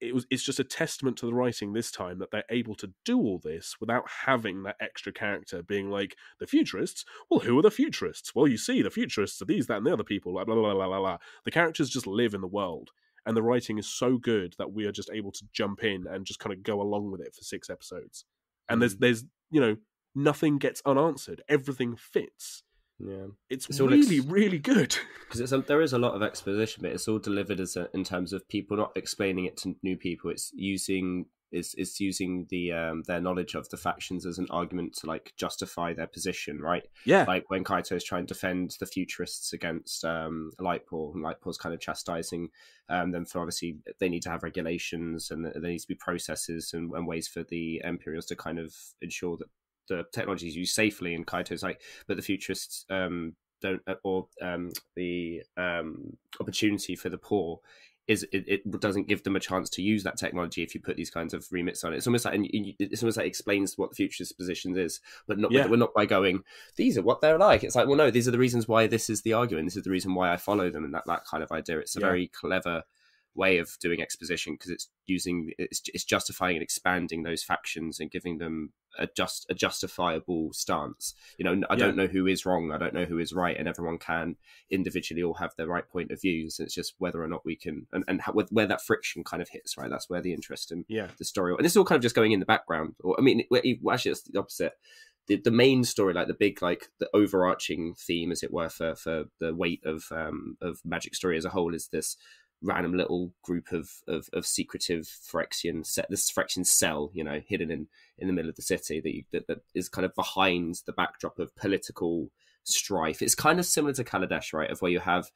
it was it's just a testament to the writing this time that they're able to do all this without having that extra character being like the futurists? Well who are the futurists? Well you see the futurists are these that and the other people blah blah blah blah blah, blah. the characters just live in the world and the writing is so good that we are just able to jump in and just kind of go along with it for six episodes. And mm. there's there's you know nothing gets unanswered. Everything fits yeah, it's, it's really, ex- really good. [laughs] Because there is a lot of exposition, but it's all delivered as a, in terms of people not explaining it to new people. It's using is is using the um, their knowledge of the factions as an argument to like justify their position, right? Yeah, like when Kaito is trying to defend the futurists against um, Lightpaw, and Lightpaw's kind of chastising um, them for obviously they need to have regulations and there needs to be processes and, and ways for the Imperials to kind of ensure that the technology is used safely. And Kaito's like, but the futurists um, don't, or um, the um, opportunity for the poor is it, it, doesn't give them a chance to use that technology if you put these kinds of remits on it. It's almost like it's almost like it explains what the future's position is, but not yeah. we're not by going these are what they're like. It's like well no, these are the reasons why this is the argument. This is the reason why I follow them, and that that kind of idea. It's a yeah. very clever way of doing exposition because it's using it's, it's justifying and expanding those factions and giving them a just a justifiable stance. You know, I yeah. don't know who is wrong, I don't know who is right, and everyone can individually all have their right point of views. It's just whether or not we can and, and how, where that friction kind of hits. Right, that's where the interest in yeah. the story. And this is all kind of just going in the background. Or I mean, actually, it's the opposite. The, the main story, like the big, like the overarching theme, as it were, for for the weight of um of Magic story as a whole, is this random little group of of, of secretive Phyrexian set this Phyrexian cell, you know, hidden in in the middle of the city that, you, that that is kind of behind the backdrop of political strife. It's kind of similar to Kaladesh, right? Of where you have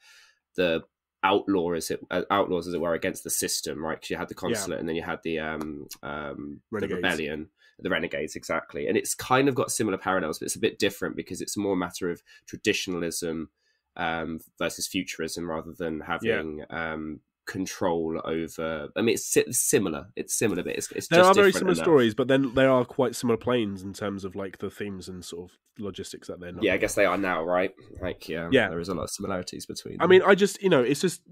the outlaw as it uh, outlaws as it were against the system, right? Because you had the consulate yeah. and then you had the um um the rebellion, the renegades, exactly. And it's kind of got similar parallels, but it's a bit different because it's more a matter of traditionalism um, versus futurism rather than having yeah. um, control over. I mean, it's, similar. It's similar, but it's, it's there are very similar enough. stories, but then there are quite similar planes in terms of like the themes and sort of logistics that they're. Not yeah, I guess they are now, right? Like, yeah, yeah, there is a lot of similarities between. Them. I mean, I just you know, it's just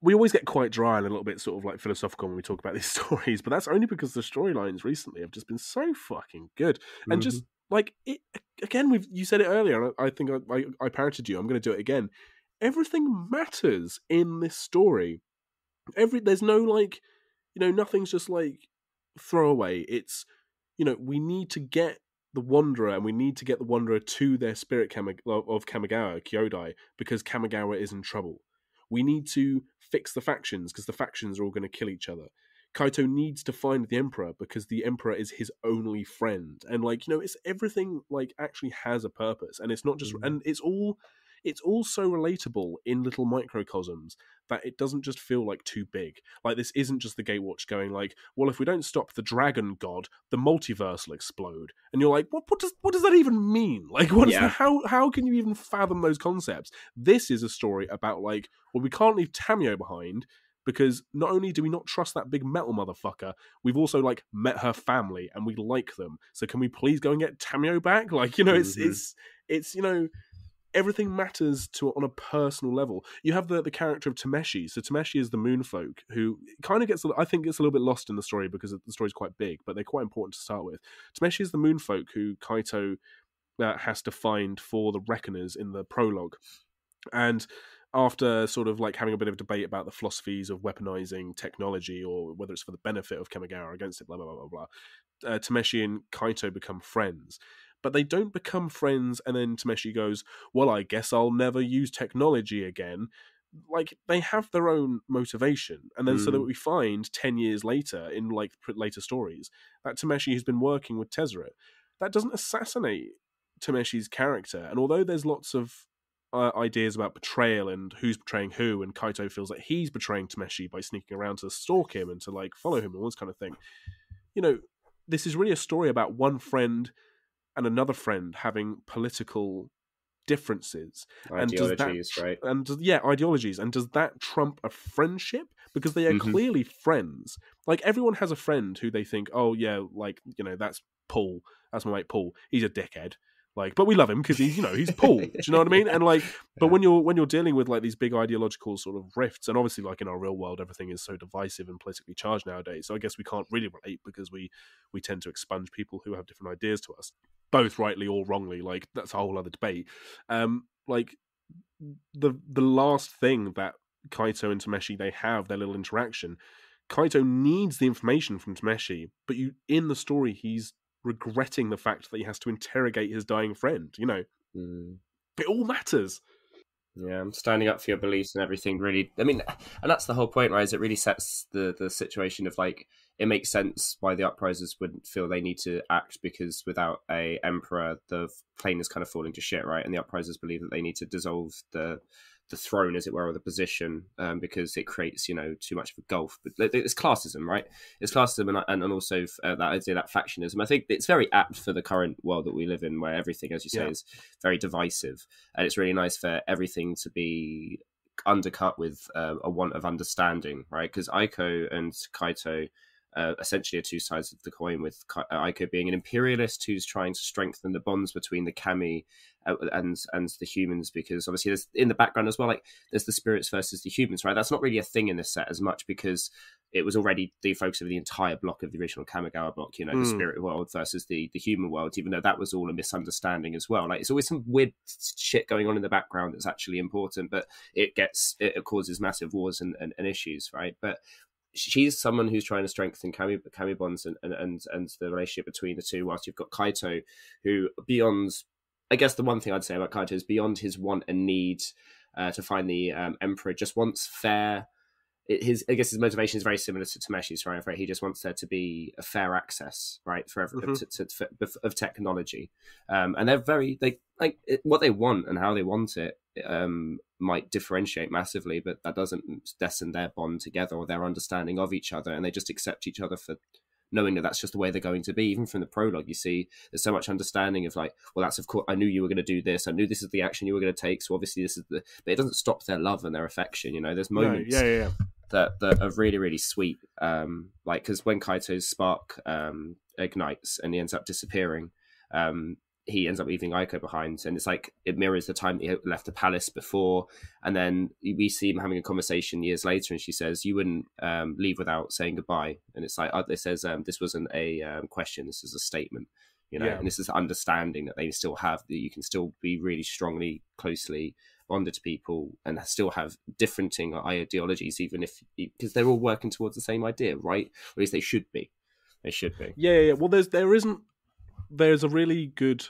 we always get quite dry and a little bit sort of like philosophical when we talk about these [laughs] stories, but that's only because the storylines recently have just been so fucking good and mm-hmm. just like it again. We've you said it earlier. I, I think I, I, I parroted you. I'm going to do it again. Everything matters in this story. Every there's no like, you know, nothing's just like throwaway. It's you know we need to get the Wanderer and we need to get the Wanderer to their spirit Kami- of Kamigawa, Kyodai, because Kamigawa is in trouble. We need to fix the factions because the factions are all going to kill each other. Kaito needs to find the Emperor because the Emperor is his only friend. And like, you know, it's everything like actually has a purpose. And it's not just mm. and it's all it's all so relatable in little microcosms that it doesn't just feel like too big. Like this isn't just the Gatewatch going like, well, if we don't stop the dragon god, the multiverse will explode. And you're like, what? What does what does that even mean? [laughs] Like, what yeah. how how can you even fathom those concepts? This is a story about like, well, we can't leave Tamiyo behind because not only do we not trust that big metal motherfucker, we've also like met her family and we like them. So can we please go and get Tamiyo back? [laughs] Like, you know, it's mm-hmm. it's it's you know everything matters to on a personal level. You have the the character of Tameshi. So Tameshi is the Moonfolk who kind of gets I think gets a little bit lost in the story because the story's quite big, but they're quite important to start with. Tameshi is the Moonfolk who Kaito uh, has to find for the Reckoners in the prologue, and after sort of like having a bit of debate about the philosophies of weaponizing technology or whether it's for the benefit of Kamigawa or against it, blah blah blah blah blah. Uh, Tameshi and Kaito become friends, but they don't become friends. And then Tameshi goes, "Well, I guess I'll never use technology again." Like they have their own motivation, and then mm. so that hmm. we find ten years later in like later stories that Tameshi has been working with Tezzeret. That doesn't assassinate Tameshi's character, and although there's lots of uh, ideas about betrayal and who's betraying who, and Kaito feels like he's betraying Tameshi by sneaking around to stalk him and to like follow him and all this kind of thing. You know, this is really a story about one friend and another friend having political differences. Ideologies and that, right? and yeah ideologies. And does that trump a friendship? Because they are mm-hmm. clearly friends. Like everyone has a friend who they think oh yeah like you know that's paul. That's my mate paul. He's a dickhead like, but we love him because he's, you know, he's Paul. do you know what I mean? And like, [laughs] but when you're when you're dealing with like these big ideological sort of rifts, and obviously, like in our real world, everything is so divisive and politically charged nowadays. So I guess we can't really relate because we we tend to expunge people who have different ideas to us, both rightly or wrongly. Like that's a whole other debate. Um, like the the last thing that Kaito and Tameshi they have their little interaction. Kaito needs the information from Tameshi, but you in the story he's regretting the fact that he has to interrogate his dying friend. You know, mm. it all matters. Yeah, I'm standing up for your beliefs and everything. Really, I mean, and that's the whole point, right? Is it really sets the the situation of like it makes sense why the uprisers wouldn't feel they need to act because without a emperor, the plane is kind of falling to shit, right? And the uprisers believe that they need to dissolve the the throne, as it were, or the position, um, because it creates, you know, too much of a gulf. But it's classism, right? It's classism, and and, and also uh, that idea that factionism. I think it's very apt for the current world that we live in, where everything, as you say, yeah. is very divisive, and it's really nice for everything to be undercut with uh, a want of understanding, right? Because Aiko and Kaito uh, essentially are two sides of the coin, with uh, Aiko being an imperialist who's trying to strengthen the bonds between the kami uh, and and the humans, because obviously there's in the background as well, like there's the spirits versus the humans, right? That's not really a thing in this set as much because it was already the focus of the entire block of the original Kamigawa block, you know, mm. the hmm. spirit world versus the the human world, even though that was all a misunderstanding as well. Like it's always some weird shit going on in the background that's actually important, but it gets it causes massive wars and, and, and issues, right? But she's someone who's trying to strengthen Kami, Kami bonds and, and, and, the relationship between the two, whilst you've got Kaito, who beyond, I guess the one thing I'd say about Kaito is beyond his want and need uh, to find the um, Emperor, just wants fair his I guess his motivation is very similar to Tameshi's, right? Right, he just wants there to be a fair access, right, for every, mm-hmm. to, to, for, of technology, um, and they're very they like it, what they want and how they want it um, might differentiate massively, but that doesn't lessen their bond together or their understanding of each other, and they just accept each other for knowing that that's just the way they're going to be. Even from the prologue, you see there's so much understanding of like, well, that's of course I knew you were going to do this. I knew this is the action you were going to take. So obviously this is the. But it doesn't stop their love and their affection. You know, there's moments. No, yeah, yeah, yeah that that are really really sweet. Um, like because when Kaito's spark um, ignites and he ends up disappearing, um, he ends up leaving Aiko behind, and it's like it mirrors the time he left the palace before, and then we see him having a conversation years later, and she says, "You wouldn't um, leave without saying goodbye," and it's like uh, it says, um, "This wasn't a um, question, this is a statement." You know, yeah. and this is understanding that they still have that you can still be really strongly, closely bonded to people and still have differing ideologies, even if because they're all working towards the same idea, right? Or at least they should be. They should be. Yeah, yeah. Well, there's there isn't there's a really good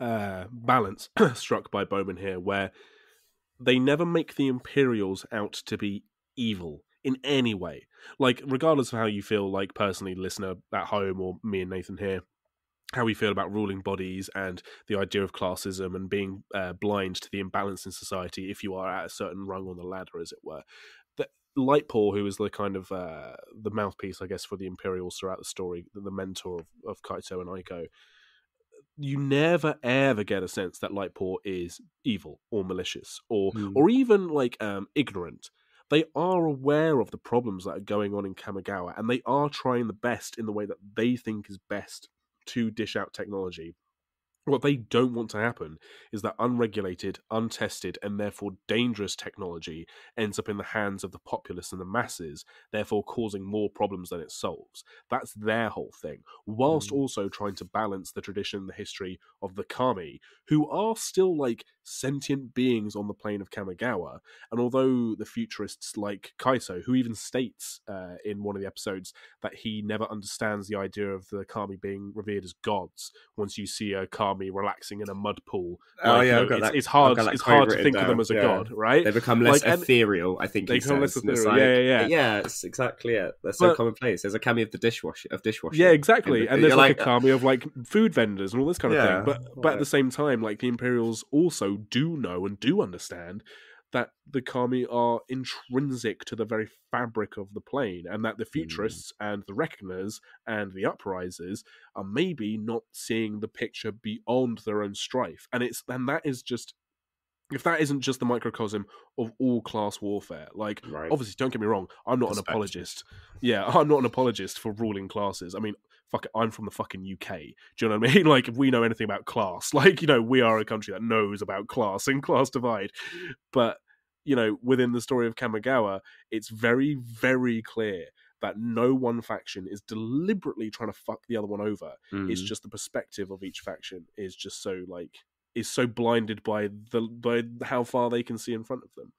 uh, balance [clears throat] struck by Bowman here, where they never make the Imperials out to be evil in any way. Like, regardless of how you feel, like personally, listener at home or me and Nathan here, how we feel about ruling bodies and the idea of classism and being uh, blind to the imbalance in society if you are at a certain rung on the ladder, as it were. The, Lightpaw, who is the kind of uh, the mouthpiece, I guess, for the Imperials throughout the story, the, mentor of, of Kaito and Aiko, you never ever get a sense that Lightpaw is evil or malicious or mm. or even like um, ignorant. They are aware of the problems that are going on in Kamigawa, and they are trying the best in the way that they think is best to dish out technology. What they don't want to happen is that unregulated, untested, and therefore dangerous technology ends up in the hands of the populace and the masses, therefore causing more problems than it solves. That's their whole thing, whilst mm. also trying to balance the tradition and the history of the Kami, who are still like sentient beings on the plane of Kamigawa. And although the futurists like Kaito, who even states uh, in one of the episodes that he never understands the idea of the Kami being revered as gods, once you see a Kami army relaxing in a mud pool. Oh, like, yeah, you know, it's, it's, hard. It's hard to think down. of them as a yeah. god, right? They become less like, ethereal. I think they become less ethereal. Like, yeah, yeah, yeah. Yeah, it's exactly it. They're so but, commonplace. There's a Kami of the dishwasher of dishwasher. Yeah, exactly. And, and there's like, like, a Kami uh, of like food vendors and all this kind of yeah, thing. But but at the same time, like the Imperials also do know and do understand that the kami are intrinsic to the very fabric of the plane, and that the hmm. futurists mm. and the reckoners and the uprisers are maybe not seeing the picture beyond their own strife. And it's and that is just if that isn't just the microcosm of all class warfare, like right. obviously, don't get me wrong, I'm not an apologist. Yeah, [laughs] I'm not an apologist for ruling classes. I mean, fuck it, I'm from the fucking UK. Do you know what I mean? [laughs] Like, if we know anything about class, [laughs] like you know, we are a country that knows about class and class divide. But you know, within the story of Kamigawa, it's very, very clear that no one faction is deliberately trying to fuck the other one over. Mm. It's just the perspective of each faction is just so like is so blinded by the by how far they can see in front of them.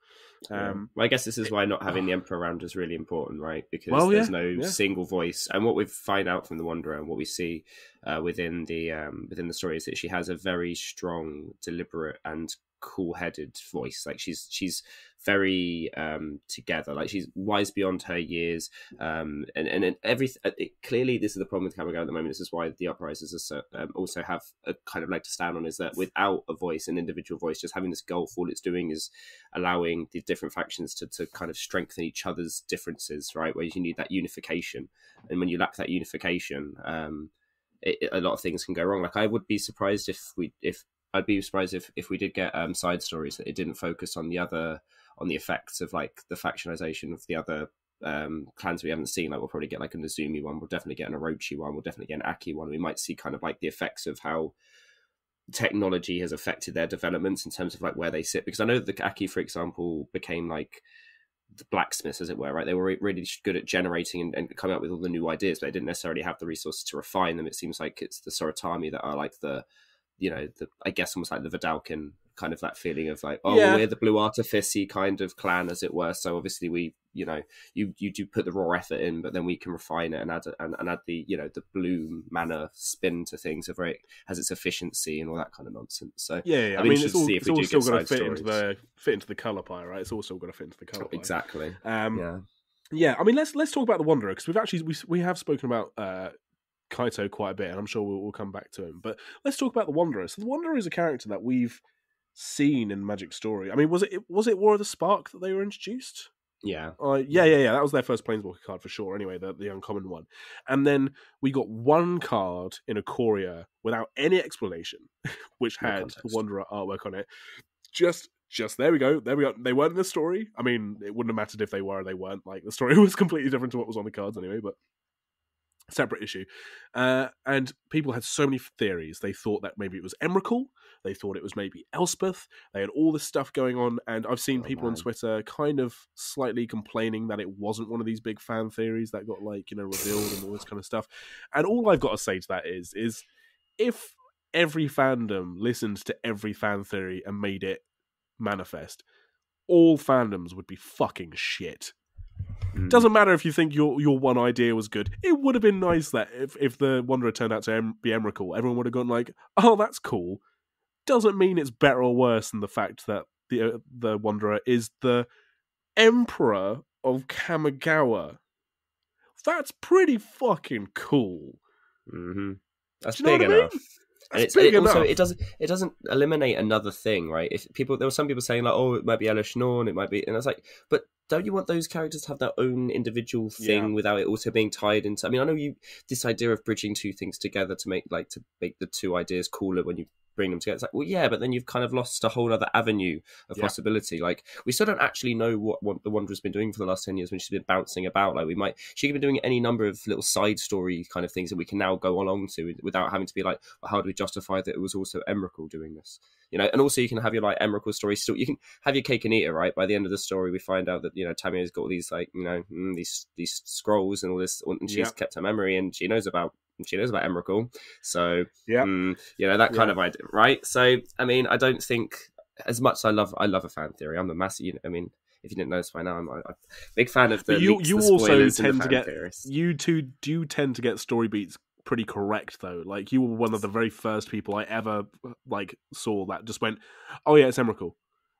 Um, well, I guess this is why not having the [sighs] emperor around is really important, right? Because well, there's yeah, no yeah. single voice, and what we find out from the Wanderer and what we see uh, within the um, within the story is that she has a very strong, deliberate, and cool headed voice. Like she's she's very um, together. Like she's wise beyond her years, um, and and, and every uh, it, clearly this is the problem with Kamigawa at the moment. This is why the uprisers are so, um, also have a kind of leg to stand on. Is that without a voice, an individual voice, just having this gulf, all it's doing is allowing the different factions to to kind of strengthen each other's differences, right? Where you need that unification, and when you lack that unification. Um, it, a lot of things can go wrong. Like I would be surprised if we if I'd be surprised if if we did get um, side stories that it didn't focus on the other on the effects of like the factionalization of the other um, clans we haven't seen. Like we'll probably get like an Azumi one. We'll definitely get an Orochi one. We'll definitely get an Akki one. We might see kind of like the effects of how technology has affected their developments in terms of like where they sit. Because I know the Akki, for example, became like the blacksmiths, as it were, right? They were really good at generating and, and, coming up with all the new ideas, but they didn't necessarily have the resources to refine them. It seems like it's the Soratami that are like the, you know, the I guess almost like the Vedalken kind of that feeling of like, oh, yeah. we're the blue artificy kind of clan, as it were. So obviously we, you know, you you do put the raw effort in, but then we can refine it and add and, and add the you know the blue mana spin to things. Of it has its efficiency and all that kind of nonsense. So yeah, yeah. I mean, it's all, it's all still got to fit stories. into the fit into the color pie, right? It's also got to fit into the color pie. Exactly. Um, yeah. Yeah, I mean, let's let's talk about the Wanderer because we've actually we we have spoken about uh, Kaito quite a bit, and I'm sure we'll, we'll come back to him. But let's talk about the Wanderer. So the Wanderer is a character that we've seen in Magic Story. I mean, was it was it War of the Spark that they were introduced? Yeah. Uh, yeah, yeah, yeah. That was their first Planeswalker card for sure. Anyway, the the uncommon one, and then we got one card in Ikoria without any explanation, [laughs] which had the Wanderer artwork on it. Just, just there we go. There we go. They weren't in the story. I mean, it wouldn't have mattered if they were or they weren't. Like the story [laughs] was completely different to what was on the cards anyway. But separate issue. Uh, and people had so many theories. They thought that maybe it was Emrakul. They thought it was maybe Elspeth. They had all this stuff going on. And I've seen oh, people man. on Twitter kind of slightly complaining that it wasn't one of these big fan theories that got like, you know, revealed and all this kind of stuff. And all I've got to say to that is, is if every fandom listened to every fan theory and made it manifest, all fandoms would be fucking shit. Mm. Doesn't matter if you think your your one idea was good. It would have been nice that if, if the Wanderer turned out to em- be Emrakul, everyone would have gone like, "Oh, that's cool." Doesn't mean it's better or worse than the fact that the uh, the Wanderer is the Emperor of Kamigawa. That's pretty fucking cool. Mm-hmm. That's big enough. I mean? and it's, it also it doesn't it doesn't eliminate another thing, right? If people there were some people saying like, oh, it might be Elesh Norn, it might be, and I was like, but don't you want those characters to have their own individual thing yeah. without it also being tied into? I mean, I know you this idea of bridging two things together to make like to make the two ideas cooler when you bring them together. It's like, well, yeah, but then you've kind of lost a whole other avenue of yeah. possibility. Like, we still don't actually know what, what the Wanderer's been doing for the last 10 years when she's been bouncing about. Like, we might, she could be doing any number of little side story kind of things that we can now go along to without having to be like, well, how do we justify that it was also Emrakul doing this? You know, and also you can have your like Emrakul story still, you can have your cake and eat it, right? By the end of the story, we find out that, you know, Tamiyo's got all these like, you know, mm, these, these scrolls and all this, and she's yep. kept her memory and she knows about she knows about Emrakul. So yeah, um, you know that kind of idea, right? So I mean, I don't think as much as I love I love a fan theory. I'm a massive. You know, I mean, if you didn't know this by now, I'm a, a big fan of the. But you leaks, you the also tend to get theorists. you two do tend to get story beats pretty correct though. Like you were one of the very first people I ever like saw that just went, oh yeah, it's Emrakul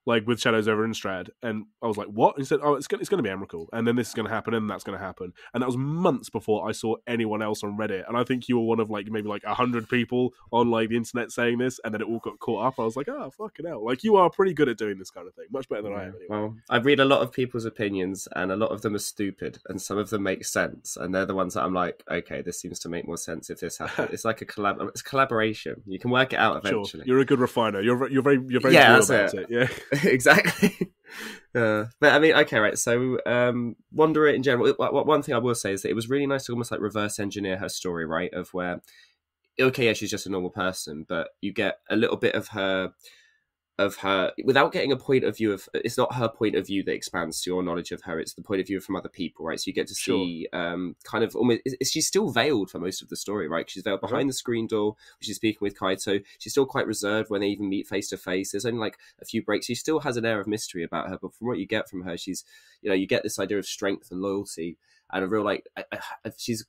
like with Shadows over Innistrad, and I was like, "What?" And he said, "Oh, it's it's going to be Emrakul, and then this is going to happen, and that's going to happen." And that was months before I saw anyone else on Reddit, and I think you were one of like maybe like a hundred people on like the internet saying this, and then it all got caught up. I was like, "Oh, fucking hell!" Like you are pretty good at doing this kind of thing, much better than yeah. I am. Anyway. Well, I read a lot of people's opinions, and a lot of them are stupid, and some of them make sense, and they're the ones that I'm like, "Okay, this seems to make more sense if this happens." it's like a collab, it's collaboration. You can work it out [laughs] eventually. Sure. You're a good refiner. You're you're very you're very yeah, about it. it. Yeah, [laughs] [laughs] exactly. uh, but I mean, okay, right. So, um, Wanderer in general. One thing I will say is that it was really nice to almost like reverse engineer her story, right? Of where, okay, yeah, she's just a normal person, but you get a little bit of her of her without getting a point of view of it's not her point of view that expands to your knowledge of her it's the point of view from other people right? So you get to see sure. um kind of almost she's still veiled for most of the story right? She's veiled behind uh-huh. the screen door she's speaking with kaito. She's still quite reserved when they even meet face to face. There's only like a few breaks. She still has an air of mystery about her but from what you get from her she's you know you get this idea of strength and loyalty and a real like she's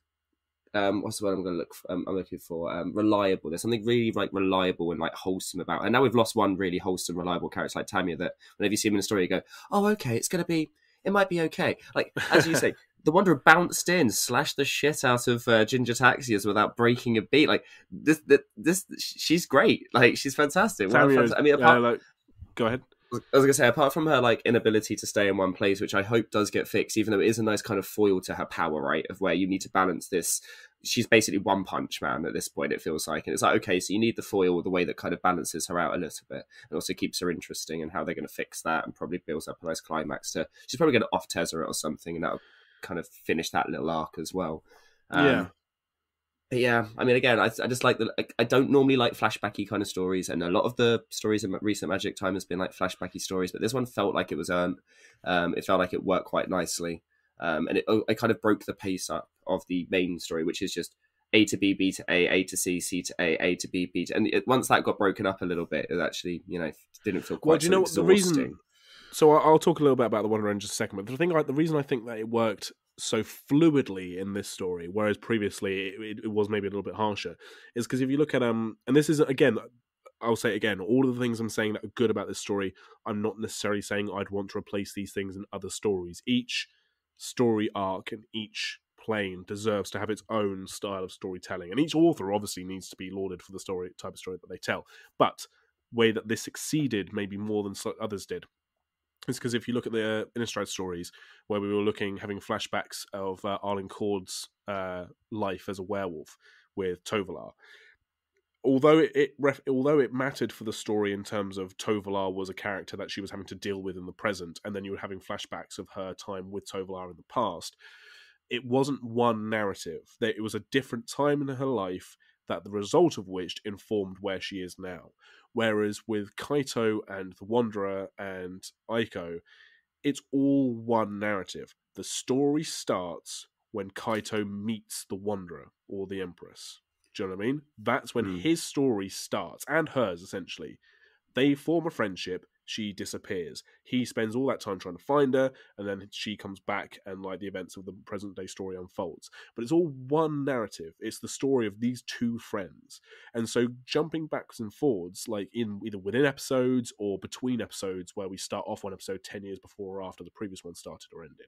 um, what's the word I'm going to look? For, um, I'm looking for um, reliable. There's something really like reliable and like wholesome about. It. And now we've lost one really wholesome, reliable character like Tamiyo. That whenever you see him in a story, you go, "Oh, okay, it's going to be, it might be okay." Like as you say, [laughs] the Wanderer bounced in, slashed the shit out of uh, Jin Gitaxias without breaking a beat. Like this, this, this, she's great. Like she's fantastic. Tamiyo, I mean, apart, like, go ahead. I was gonna say, apart from her like inability to stay in one place, which I hope does get fixed, even though it is a nice kind of foil to her power, right? Of where you need to balance this. She's basically one punch man at this point. It feels like, and it's like okay, so you need the foil, the way that kind of balances her out a little bit, and also keeps her interesting, and how they're going to fix that, and probably builds up a nice climax to. She's probably going to off Tezzeret or something, and that'll kind of finish that little arc as well. Um, yeah yeah, I mean, again, I, I just like the. I don't normally like flashbacky kind of stories, and a lot of the stories in recent Magic time has been like flashbacky stories, but this one felt like it was earned. Um, it felt like it worked quite nicely, um, and it, oh, it kind of broke the pace up of the main story, which is just A to B, B to A, A to C, C to A, A to B, B to, and it, once that got broken up a little bit, it actually, you know, didn't feel quite. Well, do you so know what the reason? So I'll talk a little bit about the Wanderer in just a second, but the thing, like, the reason I think that it worked so fluidly in this story, whereas previously it, it was maybe a little bit harsher, is because if you look at um, and this is again, I'll say again, all of the things I'm saying that are good about this story, I'm not necessarily saying I'd want to replace these things in other stories. Each story arc and each plane deserves to have its own style of storytelling, and each author obviously needs to be lauded for the story type of story that they tell. But way that this succeeded maybe more than others did is because if you look at the uh, Innistrad stories, where we were looking, having flashbacks of uh, Arlinn uh, life as a werewolf with Tovolar, although it, it although it mattered for the story in terms of Tovolar was a character that she was having to deal with in the present, and then you were having flashbacks of her time with Tovolar in the past. It wasn't one narrative. It was a different time in her life that the result of which informed where she is now. Whereas with Kaito and the Wanderer and Aiko, it's all one narrative. The story starts when Kaito meets the Wanderer or the Empress. Do you know what I mean? That's when mm. his story starts, and hers essentially. They form a friendship, she disappears. He spends all that time trying to find her, and then she comes back, and like the events of the present day story unfolds. But it's all one narrative. It's the story of these two friends, and so jumping backwards and forwards, like in either within episodes or between episodes, where we start off one episode ten years before or after the previous one started or ended.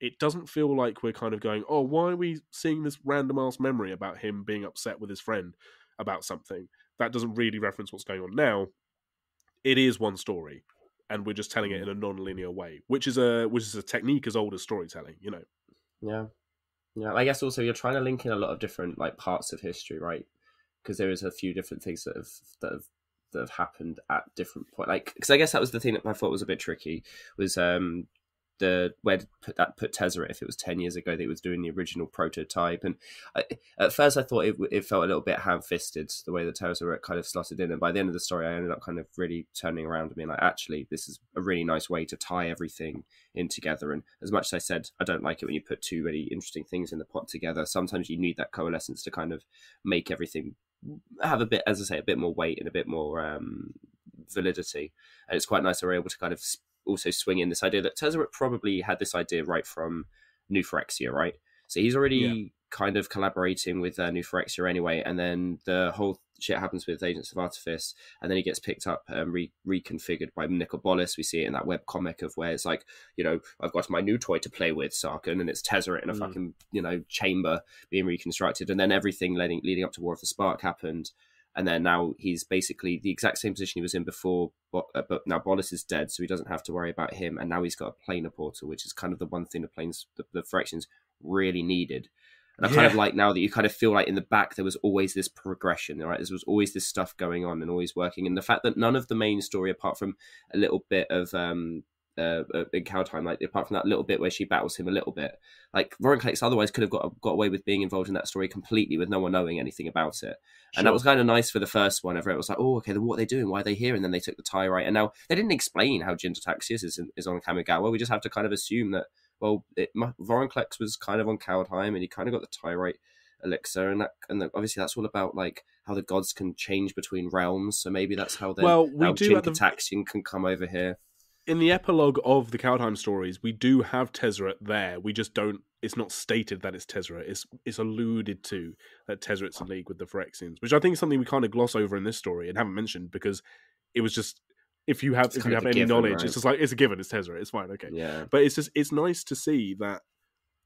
It doesn't feel like we're kind of going, oh, why are we seeing this random ass memory about him being upset with his friend about something? That doesn't really reference what's going on now it is one story, and we're just telling it in a non-linear way, which is a which is a technique as old as storytelling. You know. Yeah, yeah. I guess also you're trying to link in a lot of different like parts of history, right? Because there is a few different things that have that have that have happened at different point. Like, because I guess that was the thing that I thought was a bit tricky was um the where put that put Tezzeret if it was ten years ago that he was doing the original prototype. And I, at first I thought it, it felt a little bit ham fisted the way that Tezzeret kind of slotted in. And by the end of the story, I ended up kind of really turning around and being like, actually, this is a really nice way to tie everything in together. And as much as I said, I don't like it when you put two really interesting things in the pot together. Sometimes you need that coalescence to kind of make everything have a bit, as I say, a bit more weight and a bit more um, validity. And it's quite nice that we're able to kind of also swing in this idea that Tezzeret probably had this idea right from New Phyrexia, right? So he's already yeah. kind of collaborating with uh, New Phyrexia anyway, and then the whole shit happens with Agents of Artifice, and then he gets picked up and re- reconfigured by Nicol Bolas. We see it in that web comic of where it's like, you know, I've got my new toy to play with, Sarkhan, and it's Tezzeret in a mm. fucking, you know, chamber being reconstructed, and then everything leading leading up to War of the Spark happened and then now he's basically the exact same position he was in before, but, uh, but now Bolas is dead, so he doesn't have to worry about him, and now he's got a planar portal, which is kind of the one thing the planes, the, the Phyrexians really needed. And I kind of like now that you kind of feel like in the back there was always this progression, right? There was always this stuff going on and always working, and the fact that none of the main story, apart from a little bit of um, uh, uh in Kaldheim, like apart from that little bit where she battles him a little bit, like Vorinclex otherwise could have got got away with being involved in that story completely with no one knowing anything about it, and sure. that was kind of nice for the first one. Ever it was like, oh, okay, then what are they doing? Why are they here? And then they took the Tyrite, and now they didn't explain how Jin Gitaxias is is on Kamigawa. We just have to kind of assume that well, it, Vorinclex was kind of on Kaldheim, and he kind of got the Tyrite elixir, and that and the, obviously that's all about like how the gods can change between realms. So maybe that's how they well we how do Jin the... can come over here. In the epilogue of the Kaldheim stories, we do have Tezzeret there. We just don't. It's not stated that it's Tezzeret. It's it's alluded to that Tezzeret's in league with the Phyrexians, which I think is something we kind of gloss over in this story and haven't mentioned because it was just if you have It's if you have any given, knowledge, right? it's just like it's a given. It's Tezzeret. It's fine. Okay. Yeah. But it's just it's nice to see that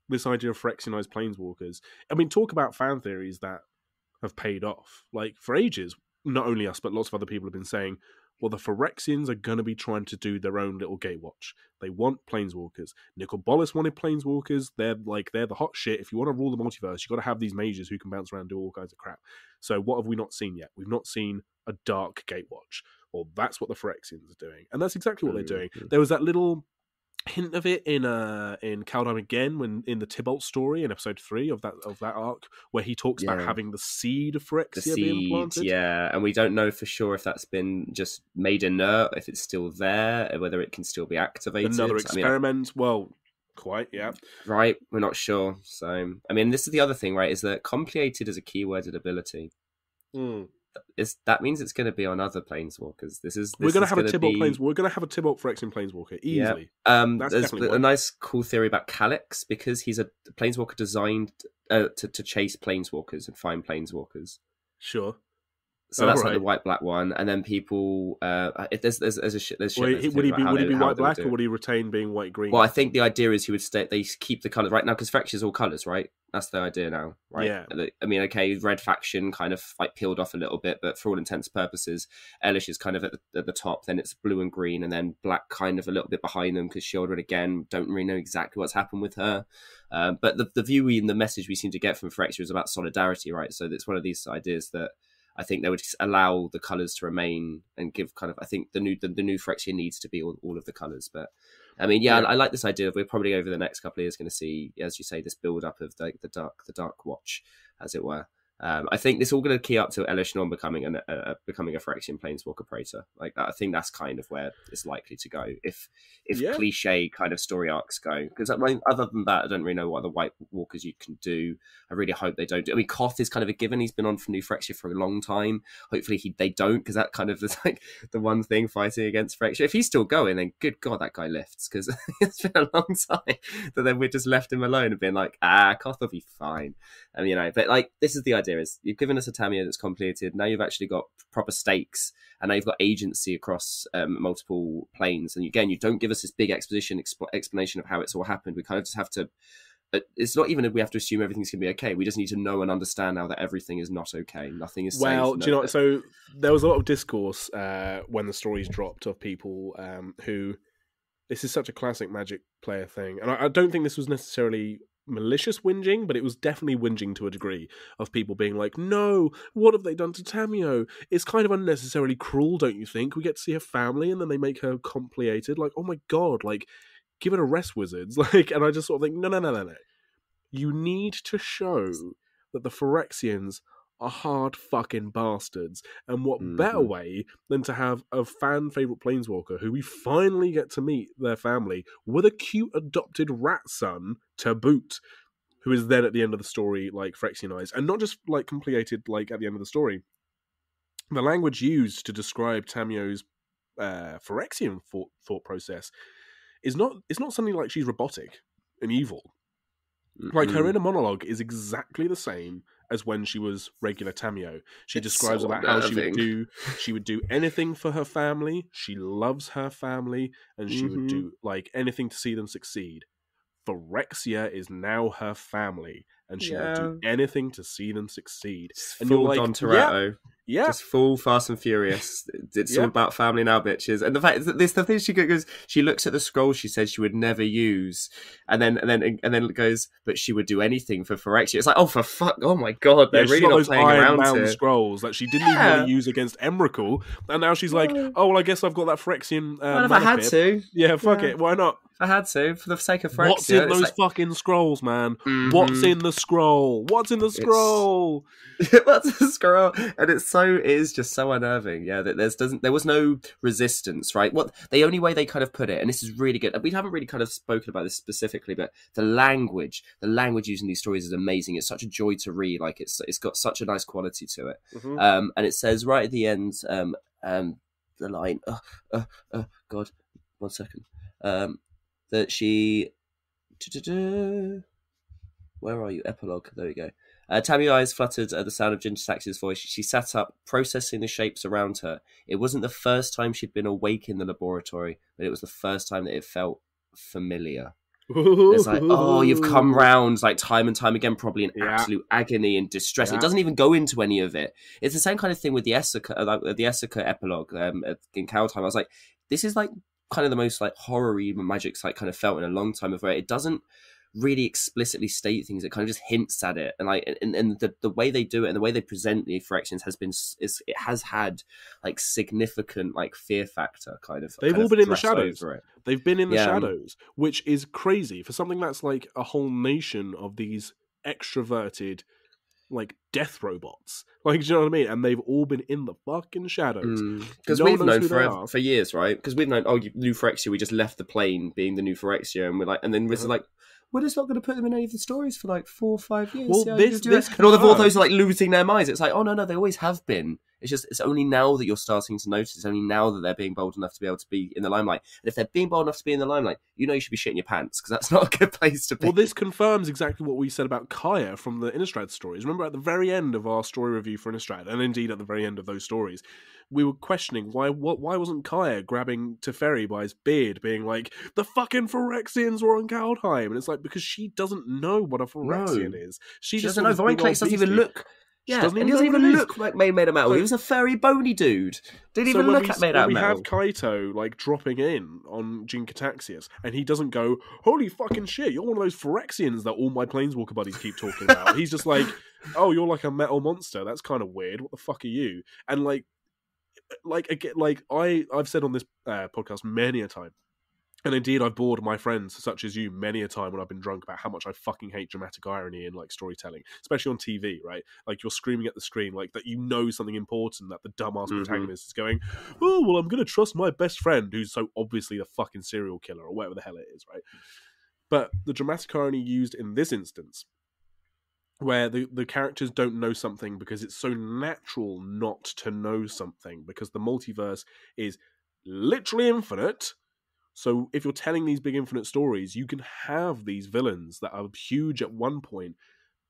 this idea of Phyrexianized planeswalkers. I mean, talk about fan theories that have paid off. Like for ages, not only us but lots of other people have been saying, well, the Phyrexians are going to be trying to do their own little gatewatch. They want planeswalkers. Nicol Bolas wanted planeswalkers. They're like they're the hot shit. If you want to rule the multiverse, you've got to have these mages who can bounce around and do all kinds of crap. So what have we not seen yet? We've not seen a dark gatewatch. Or well, that's what the Phyrexians are doing, and that's exactly what they're doing. Mhm. There was that little hint of it in uh in Kaldheim again when in the Tibalt story in episode three of that of that arc where he talks about having the seed of Phyrexia being planted. yeah, and we don't know for sure if that's been just made inert, if it's still there, whether it can still be activated. Another I mean, experiment. well, quite, yeah. right? We're not sure. So, I mean, this is the other thing, right? Is that compleated is a keyworded ability. Mm. Is that means it's going to be on other planeswalkers? This is We're gonna have a Tibalt be- planes. We're gonna have a Tibalt Phyrexian planeswalker Yeah. easily. Um, That's there's definitely a nice, cool theory about Calix because he's a planeswalker designed uh, to to chase planeswalkers and find planeswalkers. Sure. So Oh, that's like the white black one, and then people. Uh, if there's there's there's a shit. There's shit Well, would he be would he be white black or would he retain being white green? Well, I think the idea is he would stay. They keep the colors right now because Phyrexia is all colors, right? That's the idea now, right? Yeah. I mean, okay, red faction kind of like peeled off a little bit, but for all intents and purposes, Elesh is kind of at the, at the top. Then it's blue and green, and then black kind of a little bit behind them because Sheoldred again don't really know exactly what's happened with her. Um, but the the view we, and the message we seem to get from Phyrexia is about solidarity, right? So it's one of these ideas that. I think they would just allow the colours to remain and give kind of. I think the new the, the new Phyrexia needs to be all, all of the colours, but I mean, yeah, Yeah. I, I like this idea of we're probably over the next couple of years going to see, as you say, this build up of the, the dark, the dark watch, as it were. Um, I think this all going to key up to Elesh Norn becoming an, a, a, becoming a Phyrexian Planeswalker Praetor. Like I think that's kind of where it's likely to go if if Yeah. cliche kind of story arcs go. Because I mean, other than that, I don't really know what other White Walkers you can do. I really hope they don't. do I mean, Koth is kind of a given. He's been on for New Phyrexia for a long time. Hopefully, he they don't because that kind of is [laughs] like the one thing fighting against Phyrexia. If he's still going, then good God, that guy lifts because [laughs] it's been a long time [laughs] that then we just left him alone and been like, ah, Koth will be fine. And you know, but like this is the idea: is you've given us a Tamiyo that's completed. Now you've actually got proper stakes, and now you've got agency across um, multiple planes. And again, you don't give us this big exposition expl- explanation of how it's all happened. We kind of just have to. It's not even that we have to assume everything's going to be okay. We just need to know and understand now that everything is not okay. Nothing is Well, safe. do you know? what? So there was a lot of discourse uh, when the stories dropped of people um, who. This is such a classic Magic player thing, and I, I don't think this was necessarily malicious whinging, but it was definitely whinging to a degree of people being like, "No, what have they done to Tamiyo? It's kind of unnecessarily cruel, don't you think? We get to see her family, and then they make her compleated. Like, oh my god, like, give it a rest, wizards. [laughs] Like, and I just sort of think, no, no, no, no, no. You need to show that the Phyrexians are hard fucking bastards. And what better Mhm. way than to have a fan favorite planeswalker who we finally get to meet their family with a cute adopted rat son to boot, who is then at the end of the story like Phyrexianized, and not just like completed like at the end of the story. The language used to describe Tamiyo's uh, Phyrexian thought, thought process is not it's not something like she's robotic and evil. Like her Mm. inner monologue is exactly the same as when she was regular Tamiyo. She It's describes so about how she would do she would do anything for her family. She loves her family, and she would Mhm. do like anything to see them succeed. Phyrexia is now her family, and she would do anything to see them succeed. Just And full you're like, Don yeah, Toretto. Yeah, Just full Fast and Furious. [laughs] It's Yeah. all about family now, bitches. And the fact that this, the thing she goes, she looks at the scroll she said she would never use, and then and then and then goes, but she would do anything for Phyrexia. It's like, oh for fuck, oh my god, they're yeah, really not those playing around iron-bound here. scrolls that she didn't even Yeah. want to use against Emrakul, and now she's like, "Oh well, I guess I've got that Phyrexian." Uh, Well, if I had to, yeah, fuck Yeah. it, why not? If I had to, for the sake of Phyrexia. What's in those like- fucking scrolls, man? What's Mhm. in the scroll? What's in the scroll? [laughs] What's a scroll? And it's so it is just so unnerving. Yeah, that there's doesn't there was no resistance, right? What the only way they kind of put it, and this is really good. We haven't really kind of spoken about this specifically, but the language, the language using these stories is amazing. It's such a joy to read. Like it's it's got such a nice quality to it. Mhm. Um, and it says right at the end, um, um, the line, uh, uh, uh, God, one second. Um, that she. Where are you? Epilogue. There we go. Uh, Tamiyo's eyes fluttered at the sound of Jin Gitaxias's voice. She sat up, processing the shapes around her. It wasn't the first time she'd been awake in the laboratory, but it was the first time that it felt familiar. It's like, oh, you've come round like time and time again, probably in Yeah. absolute agony and distress. Yeah. It doesn't even go into any of it. It's the same kind of thing with the Essica, uh, like, the Essica epilogue um, in Kaldheim. I was like, this is like kind of the most like horror-y magic site kind of felt in a long time of where it doesn't really explicitly state things it kind of just hints at it and like and, and the, the way they do it and the way they present the Phyrexians has been is it has had like significant like fear factor kind of They've kind all of been in the shadows. it. They've been in the Yeah. shadows, which is crazy for something that's like a whole nation of these extroverted, like death robots. [laughs] Like, do you know what I mean? And they've all been in the fucking shadows. Because No we've known who they forever, are. for years, right? Because we've known, oh, you- new Phyrexia, we just left the plane being the new Phyrexia, and we're like, and then Riz is Uh-huh. like, we're just not going to put them in any of the stories for like four or five years. Well, this- this and all the authors are like losing their minds. It's like, oh no, no, they always have been. It's just, it's only now that you're starting to notice. It's only now that they're being bold enough to be able to be in the limelight. And if they're being bold enough to be in the limelight, you know you should be shitting your pants because that's [laughs] not a good place to be. Well, this confirms exactly what we said about Kaya from the Innistrad stories. Remember at the very end of our story review for Innistrad, and indeed at the very end of those stories, we were questioning why what why wasn't Kaya grabbing Teferi by his beard, being like, the fucking Phyrexians were on Kaldheim. And it's like, because she doesn't know what a Phyrexian is. She, she just doesn't know. saw this big Vorinclex doesn't even look. Yeah, doesn't and he doesn't even look like made made of metal. So- he was a furry bony dude. Didn't even look we, at made out we metal. have Kaito like dropping in on Jin Gitaxias, and he doesn't go, "Holy fucking shit! You're one of those Phyrexians that all my Planeswalker buddies keep talking about." [laughs] He's just like, "Oh, you're like a metal monster. That's kind of weird. What the fuck are you?" And like, like again, like I I've said on this uh, podcast many a time. And indeed, I've bored my friends, such as you, many a time when I've been drunk about how much I fucking hate dramatic irony in like storytelling, especially on TV, right? Like you're screaming at the screen, like that you know something important that the dumbass Mhm. protagonist is going, oh well i'm gonna trust my best friend who's so obviously the fucking serial killer or whatever the hell it is right but the dramatic irony used in this instance where the, the characters don't know something because it's so natural not to know something because the multiverse is literally infinite so if you're telling these big infinite stories you can have these villains that are huge at one point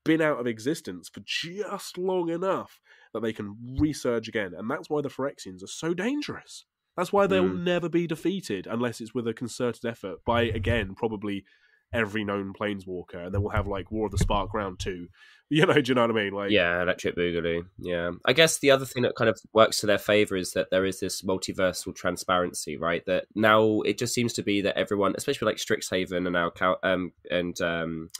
been out of existence for just long enough that they can resurge again. And that's why the Phyrexians are so dangerous. That's why they'll Mm. never be defeated unless it's with a concerted effort by, again, probably every known planeswalker. And then we'll have like War of the Spark round two. [laughs] You know, do you know what I mean? Like, yeah, Electric Boogaloo. Yeah. I guess the other thing that kind of works to their favor is that there is this multiversal transparency, right? That now it just seems to be that everyone, especially like Strixhaven and Cal- um and um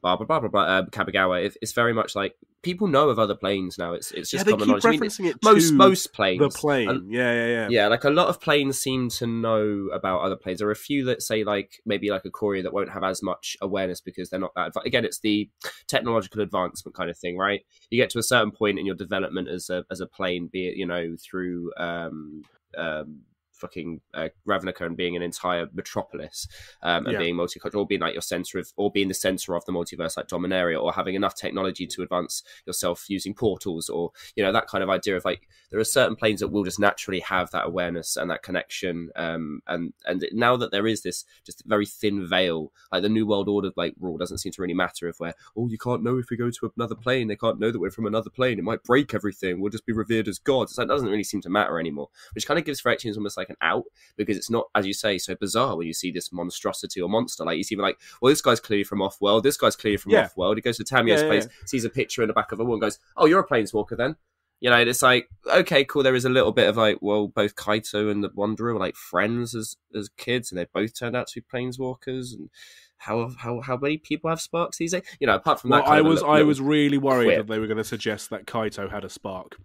blah blah blah blah, blah uh, Kamigawa, it, it's very much like people know of other planes now. It's it's just they common knowledge. I mean, referencing it most most planes the plane. yeah, yeah, yeah. yeah, like a lot of planes seem to know about other planes. There are a few that say like maybe like a Courier that won't have as much awareness because they're not that. adva- Again, it's the technological advancement kind of thing, right? You get to a certain point in your development as a as a plane, be it you know through um, um, fucking uh, Ravnica and being an entire metropolis um, and Yeah. being multicultural, or being like your center of, or being the center of the multiverse like Dominaria, or having enough technology to advance yourself using portals, or you know that kind of idea of like there are certain planes that will just naturally have that awareness and that connection um and and now that there is this just very thin veil like the new world order like rule doesn't seem to really matter if we're oh you can't know if we go to another plane. They can't know that we're from another plane. It might break everything. We'll just be revered as gods. It's like, that doesn't really seem to matter anymore which kind of gives Phyrexians almost like an out because it's not as you say so bizarre when you see this monstrosity or monster like you see like well this guy's clearly from off world this guy's clearly from Yeah. off world he goes to Tamiyo's Yeah, place sees a picture in the back of a wall and goes oh you're a planeswalker then you know, it's like okay, cool. There is a little bit of like, well, both Kaito and the Wanderer were like friends as as kids, and they both turned out to be planeswalkers. And how how how many people have sparks these days? You know, apart from Well, that, I was little- I was really worried quip. that they were going to suggest that Kaito had a spark.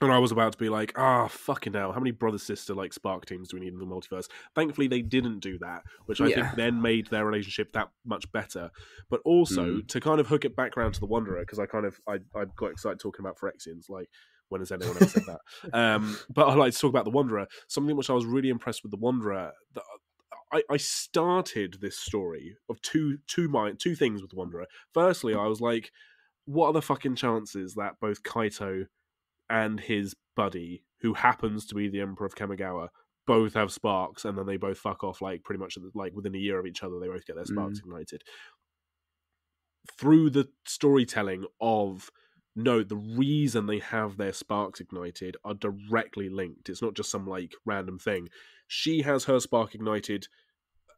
And I was about to be like, ah, fucking hell, how many brother sister like spark teams do we need in the multiverse? Thankfully, they didn't do that, which I Yeah. think then made their relationship that much better. But also Mm. to kind of hook it back around to the Wanderer, because I kind of I, I got excited talking about Phyrexians, like when has anyone ever said that? [laughs] Um, but I like to talk about the Wanderer. Something which I was really impressed with the Wanderer. That I, I started this story of two two mind two things with the Wanderer. Firstly, I was like, what are the fucking chances that both Kaito and his buddy, who happens to be the Emperor of Kamigawa, both have sparks, and then they both fuck off like pretty much like within a year of each other. They both get their sparks mm. ignited through the storytelling of no, the reason they have their sparks ignited are directly linked. It's not just some like random thing. She has her spark ignited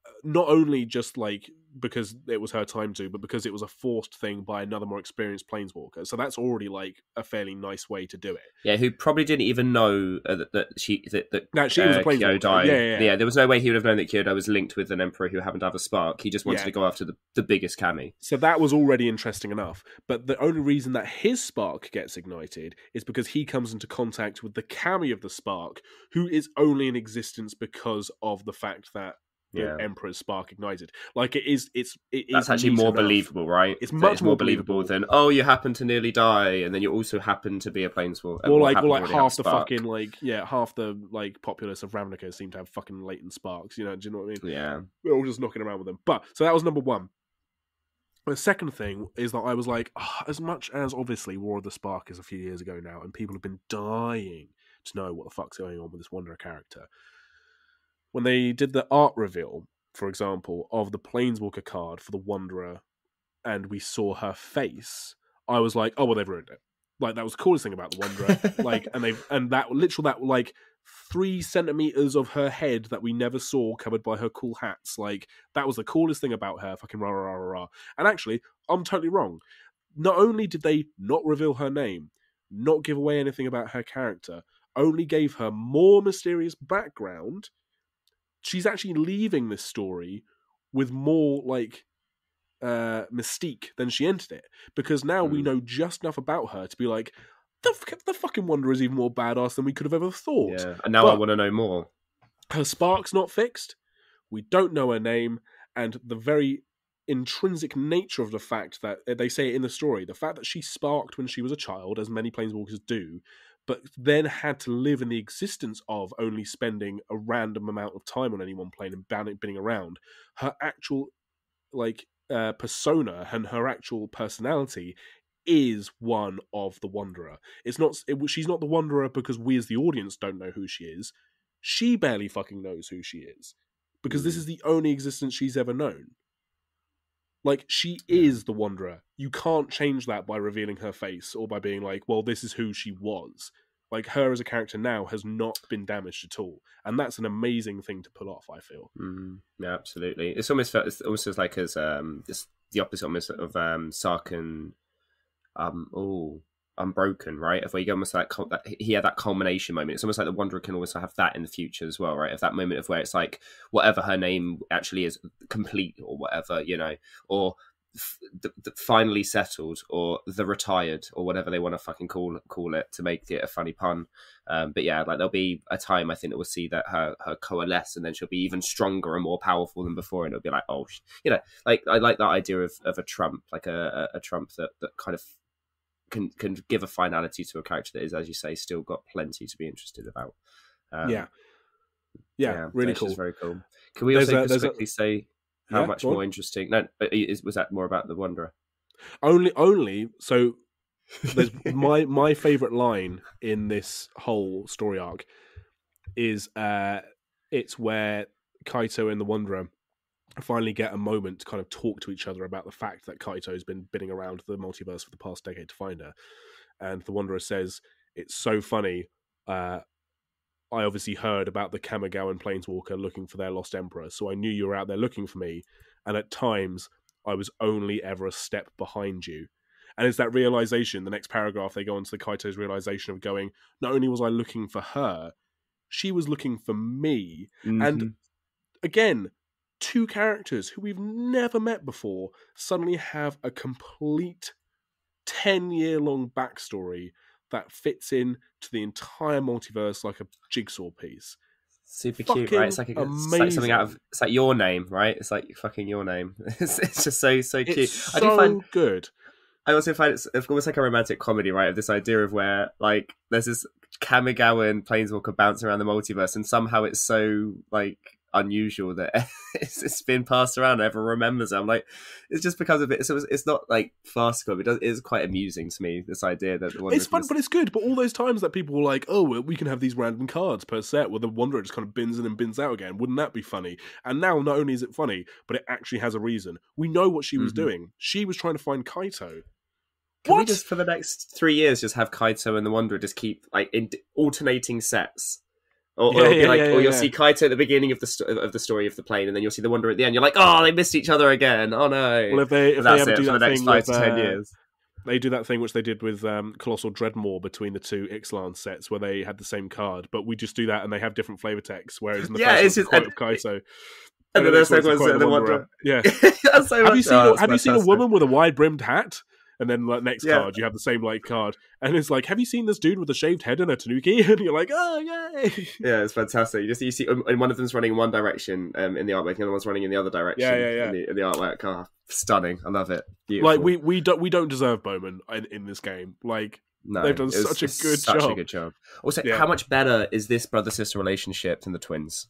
uh, not only just like because it was her time to, but because it was a forced thing by another more experienced planeswalker. So that's already like a fairly nice way to do it. Yeah, who probably didn't even know uh, that, that she that, that no, she was uh, a planeswalker. Kyodai- Yeah, yeah, yeah. yeah. There was no way he would have known that Kyodai was linked with an emperor who happened to have a spark. He just wanted Yeah. to go after the, the biggest kami. So that was already interesting enough. But the only reason that his spark gets ignited is because he comes into contact with the kami of the spark, who is only in existence because of the fact that Yeah. Emperor's spark ignited. Like it is, it's it That's is actually more enough. believable, right? It's much more more believable, believable. than oh, you happen to nearly die, and then you also happen to be a planeswalker. Or like, or like half the spark. fucking like yeah, half the like populace of Ravnica seem to have fucking latent sparks. You know, do you know what I mean? Yeah, we're all just knocking around with them. But so that was number one. The second thing is that I was like, ah, as much as obviously War of the Spark is a few years ago now, and people have been dying to know what the fuck's going on with this Wanderer character. When they did the art reveal, for example, of the Planeswalker card for the Wanderer, and we saw her face, I was like, oh well, they've ruined it. Like that was the coolest thing about the Wanderer. [laughs] like, and they've and that literal that like three centimeters of her head that we never saw covered by her cool hats. Like that was the coolest thing about her. Fucking rah rah rah rah. And actually, I'm totally wrong. Not only did they not reveal her name, not give away anything about her character, only gave her more mysterious background. She's actually leaving this story with more like uh mystique than she entered it because now we Hmm. know just enough about her to be like the, f- the fucking Wanderer is even more badass than we could have ever thought yeah. And now I want to know more. her spark's not fixed. We don't know her name, and the very intrinsic nature of the fact that uh, they say it in the story, the fact that she sparked when she was a child, as many planeswalkers do, but then had to live in the existence of only spending a random amount of time on any one plane and ban- binning around. Her actual like uh, persona and her actual personality is one of the Wanderer. It's not. It, she's not the Wanderer because we as the audience don't know who she is she barely fucking knows who she is because this Mm. is the only existence she's ever known. Like she is the wanderer. You can't change that by revealing her face or by being like, "Well, this is who she was." Like her as a character now has not been damaged at all, and that's an amazing thing to pull off. I feel. Mm, yeah, absolutely. It's almost felt, it's almost as like as um it's the opposite almost of um Sarkhan um oh Unbroken, right? If we almost like that he had that culmination moment. It's almost like the Wanderer can also have that in the future as well, right? Of that moment of where it's like whatever her name actually is, complete or whatever, you know, or the, the finally settled or the retired or whatever they want to fucking call call it to make it a funny pun. Um, but yeah, like there'll be a time I think that we'll see that her her coalesce, and then she'll be even stronger and more powerful than before, and it'll be like, oh, you know, like I like that idea of, of a trump, like a, a, a trump that, that kind of can can give a finality to a character that is, as you say, still got plenty to be interested about. Um, yeah. yeah, really cool. very cool. Can we There's also a- just there's a- say how Yeah, much on. more interesting? No, is, was that more about the Wanderer? Only, only. So there's my my favorite line in this whole story arc is uh it's where Kaito and the Wanderer finally get a moment to kind of talk to each other about the fact that Kaito's been bidding around the multiverse for the past decade to find her. And the Wanderer says, It's so funny. Uh I obviously heard about the Kamigawan Planeswalker looking for their lost emperor, so I knew you were out there looking for me, and at times I was only ever a step behind you. And it's that realization, the next paragraph, they go on to the Kaito's realization of going, not only was I looking for her, she was looking for me. Mhm. And again, two characters who we've never met before suddenly have a complete 10 year long backstory that fits in to the entire multiverse like a jigsaw piece. super cute, right? It's like, a, it's like something out of it's like your name, right? It's like fucking your name. [laughs] It's, it's just so so cute. It's I so do find good. I also find it's, it's almost like a romantic comedy, right? Of this idea of where like there's this Kamigawa and Planeswalker bounce around the multiverse, and somehow it's so like unusual that [laughs] it's, it's been passed around. Everyone remembers it. I'm like, it just becomes a bit. So it's, it's not like farcical. It does. It's quite amusing to me. This idea that the Wanderer It's fun, but it's good. But all those times that people were like, "Oh, well, we can have these random cards per set," where the Wanderer just kind of bins in and bins out again. Wouldn't that be funny? And now, not only is it funny, but it actually has a reason. We know what she was Mhm. doing. She was trying to find Kaito. Can we just for the next three years just have Kaito and the Wanderer just keep like in alternating sets? Or, or, Yeah, be yeah, like, yeah, or you'll see Kaito at the beginning of the sto- of the story of the plane, and then you'll see the Wanderer at the end. You're like, oh, they missed each other again. Oh no! Well, if they if they ever do the that thing with, uh, years. they do that thing which they did with um, Colossal Dreadmaw between the two Ixalan sets, where they had the same card, but we just do that and they have different flavor texts. Whereas in the Yeah, first it's just- the quote of Kaito, And the then next there's one's ones the Wanderer. Yeah. [laughs] So have you seen oh, a, have you seen a woman with a wide brimmed hat? And then like next Yeah. card, you have the same like card, and it's like, have you seen this dude with a shaved head and a tanuki? [laughs] And you're like, oh yay! Yeah, it's fantastic. You just you see, um, and one of them's running in one direction um, in the artwork, and the other one's running in the other direction. Yeah, yeah, yeah. In the, in the artwork, oh, stunning. I love it. Beautiful. Like we we don't we don't deserve Bowman in, in this game. Like No, They've done such a good such a job. good job. Also, Yeah. how much better is this brother sister relationship than the twins?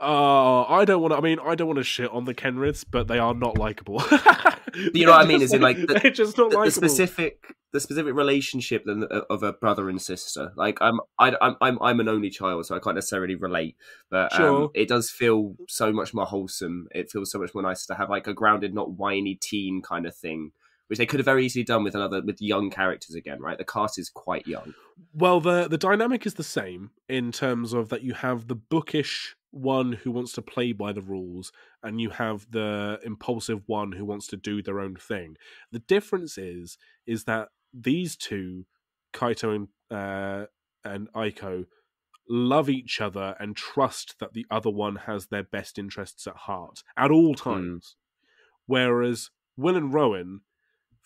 Uh, I don't want to. I mean, I don't want to shit on the Kenriths, but they are not likable. [laughs] you know what I mean? Is in like the- [laughs] they're just not The, the specific, the specific relationship of a brother and sister. Like I'm, I, I'm, I'm, I'm an only child, so I can't necessarily relate. But um, it does feel so much more wholesome. It feels so much more nice to have like a grounded, not whiny teen kind of thing. Which they could have very easily done with another with young characters again, right? The cast is quite young. Well, the the dynamic is the same in terms of that you have the bookish one who wants to play by the rules, and you have the impulsive one who wants to do their own thing. The difference is is that these two, Kaito and uh, and Aiko, love each other and trust that the other one has their best interests at heart at all times. Whereas Will and Rowan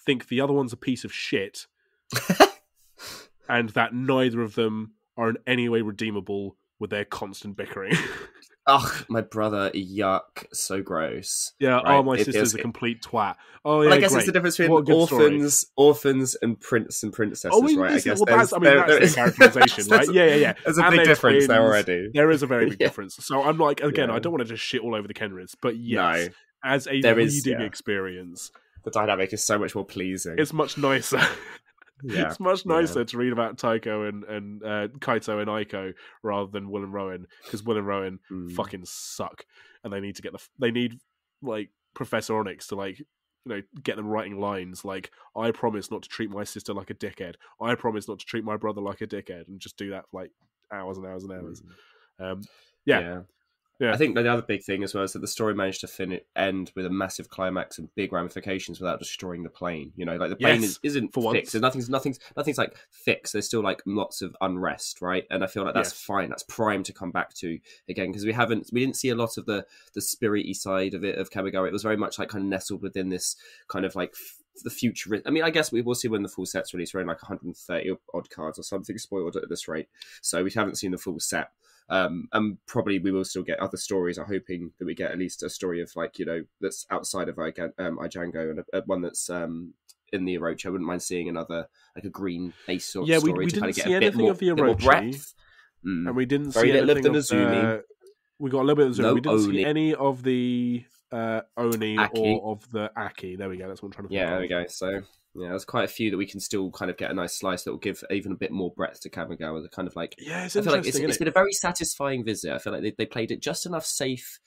think the other one's a piece of shit [laughs] and that neither of them are in any way redeemable with their constant bickering. [laughs] Ugh, my brother, yuck, so gross. yeah, oh, Right, oh, my it sister's a complete twat. Oh, Well, yeah, I guess great. it's the difference between story. orphans, orphans, and prince and princesses, Oh, we, right? I guess well, that's, I mean, there- that's there is- characterization, [laughs] right? Yeah, yeah, yeah. There's a And big difference there already. There is a very big Yeah. difference. So I'm like, again, Yeah. I don't want to just shit all over the Kenriths, but yes, No, as a There reading is- experience, the dynamic is so much more pleasing. it's much nicer. Yeah, [laughs] it's much yeah. nicer to read about Taiko and and uh, Kaito and Aiko rather than Will and Rowan because Will and Rowan Mm. fucking suck, and they need to get the they need like Professor Onyx to like you know get them writing lines like I promise not to treat my sister like a dickhead. I promise not to treat my brother like a dickhead, and just do that for like hours and hours and hours. Um, yeah. yeah. Yeah. I think the other big thing as well is that the story managed to fin- end with a massive climax and big ramifications without destroying the plane. You know, like the plane Yes, is, isn't for once. fixed. There's nothing's nothing's nothing's like fixed. There's still like lots of unrest, right? And I feel like that's Yes. fine. That's prime to come back to again because we haven't we didn't see a lot of the the spirity side of it of Kamigawa. It was very much like kind of nestled within this kind of like f- the future. I mean, I guess we will see when the full set's released. We're in like 130 odd cards or something spoiled at this rate, so we haven't seen the full set. Um, and probably we will still get other stories. I'm hoping that we get at least a story of like you know that's outside of Iga- um, Eiganjo and a, a one that's um, in the Orochi. I wouldn't mind seeing another like a green ace sort of Yeah, we- story we to kind of didn't get see a bit anything more, of the Orochi. Mm. and we didn't Very see little of anything the of the- we got a little bit of Nezumi. No we didn't Oni. see any of the uh, Oni Akki. or of the Akki. There we go. That's what I'm trying to. Yeah, there we go. So yeah, there's quite a few that we can still kind of get a nice slice that will give even a bit more breadth to Kamigawa. The kind of like Yeah, it's I feel like it's, isn't been a very satisfying visit. I feel like they, they played it just enough safe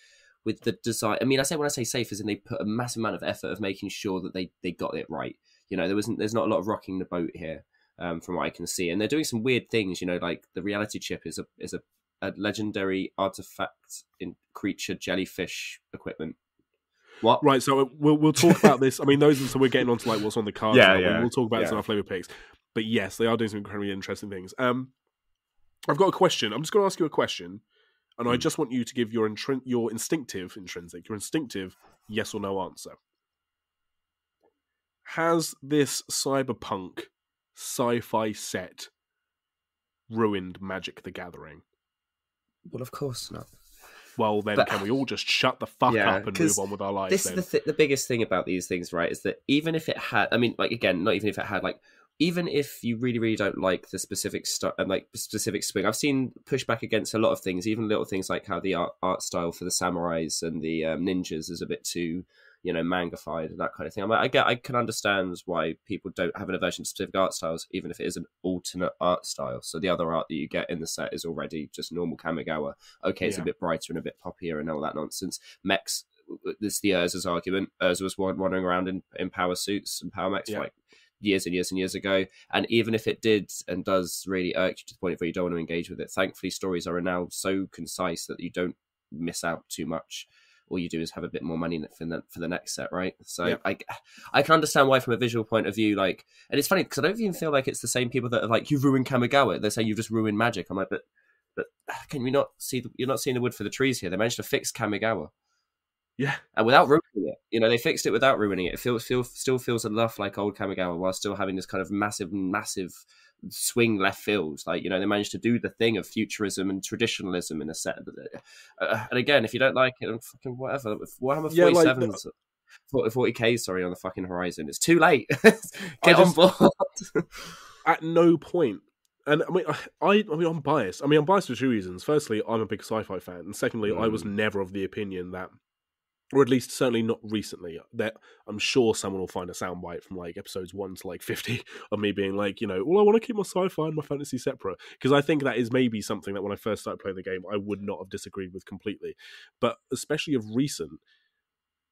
with the design. I mean, I say when I say safe, is in they put a massive amount of effort of making sure that they they got it right. You know, there wasn't there's not a lot of rocking the boat here, um, from what I can see, and they're doing some weird things. You know, like the reality chip is a is a, a legendary artifact in creature jellyfish equipment. What? Right, so uh, we'll we'll talk about this. I mean, those. are- So we're getting onto like what's on the card. Yeah, now, yeah, We'll talk about this in our flavor picks. But yes, they are doing some incredibly interesting things. Um, I've got a question. I'm just going to ask you a question, and I Hmm. just want you to give your intrin- your instinctive, intrinsic, your instinctive yes or no answer. Has this cyberpunk sci-fi set ruined Magic: The Gathering? Well, of course not. Well, then, But- can we all just shut the fuck Yeah, up and move on with our lives? this then? is the th- the biggest thing about these things, right? Is that even if it had, I mean, like again, not even if it had, like even if you really really don't like the specific st- and like specific swing i've seen pushback against a lot of things even little things like how the art, art style for the samurais and the um, ninjas is a bit too you know mangified and that kind of thing. I, mean, I get, I can understand why people don't have an aversion to specific art styles, even if it is an alternate art style. So the other art that you get in the set is already just normal Kamigawa. Okay, it's yeah. a bit brighter and a bit poppier and all that nonsense. Mechs, this is the Urza's argument. Urza was wandering around in, in power suits and power mechs yeah. like years and years and years ago. And even if it did and does really irk you to the point where you don't want to engage with it, thankfully stories are now so concise that you don't miss out too much all you do is have a bit more money for the, for the next set, right? So yeah. I I can understand why from a visual point of view, like, and it's funny because I don't even feel like it's the same people that are like, you've ruined Kamigawa. They say you've just ruined magic. I'm like, but but can we not see? The, you're not seeing the wood for the trees here. They managed to fix Kamigawa. Yeah, and without ruining it, you know, they fixed it without ruining it. It feels feel, still feels enough like old Kamigawa while still having this kind of massive, massive swing left field. Like you know, they managed to do the thing of futurism and traditionalism in a set. Uh, and again, if you don't like it, fucking whatever. Warhammer Forty yeah, Seven. Like, 40k sorry on the fucking horizon it's too late [laughs] get just, on board [laughs] at no point. point and I mean, I, I mean, I'm biased. I mean, I'm biased for two reasons. Firstly, I'm a big sci-fi fan, and secondly, mm. I was mm. never of the opinion that or at least certainly not recently. That I'm sure someone will find a soundbite from like episodes one to like [laughs] fifty of me being like, you know, well, I want to keep my sci-fi and my fantasy separate because I think that is maybe something that when I first started playing the game, I would not have disagreed with completely. But especially of recent,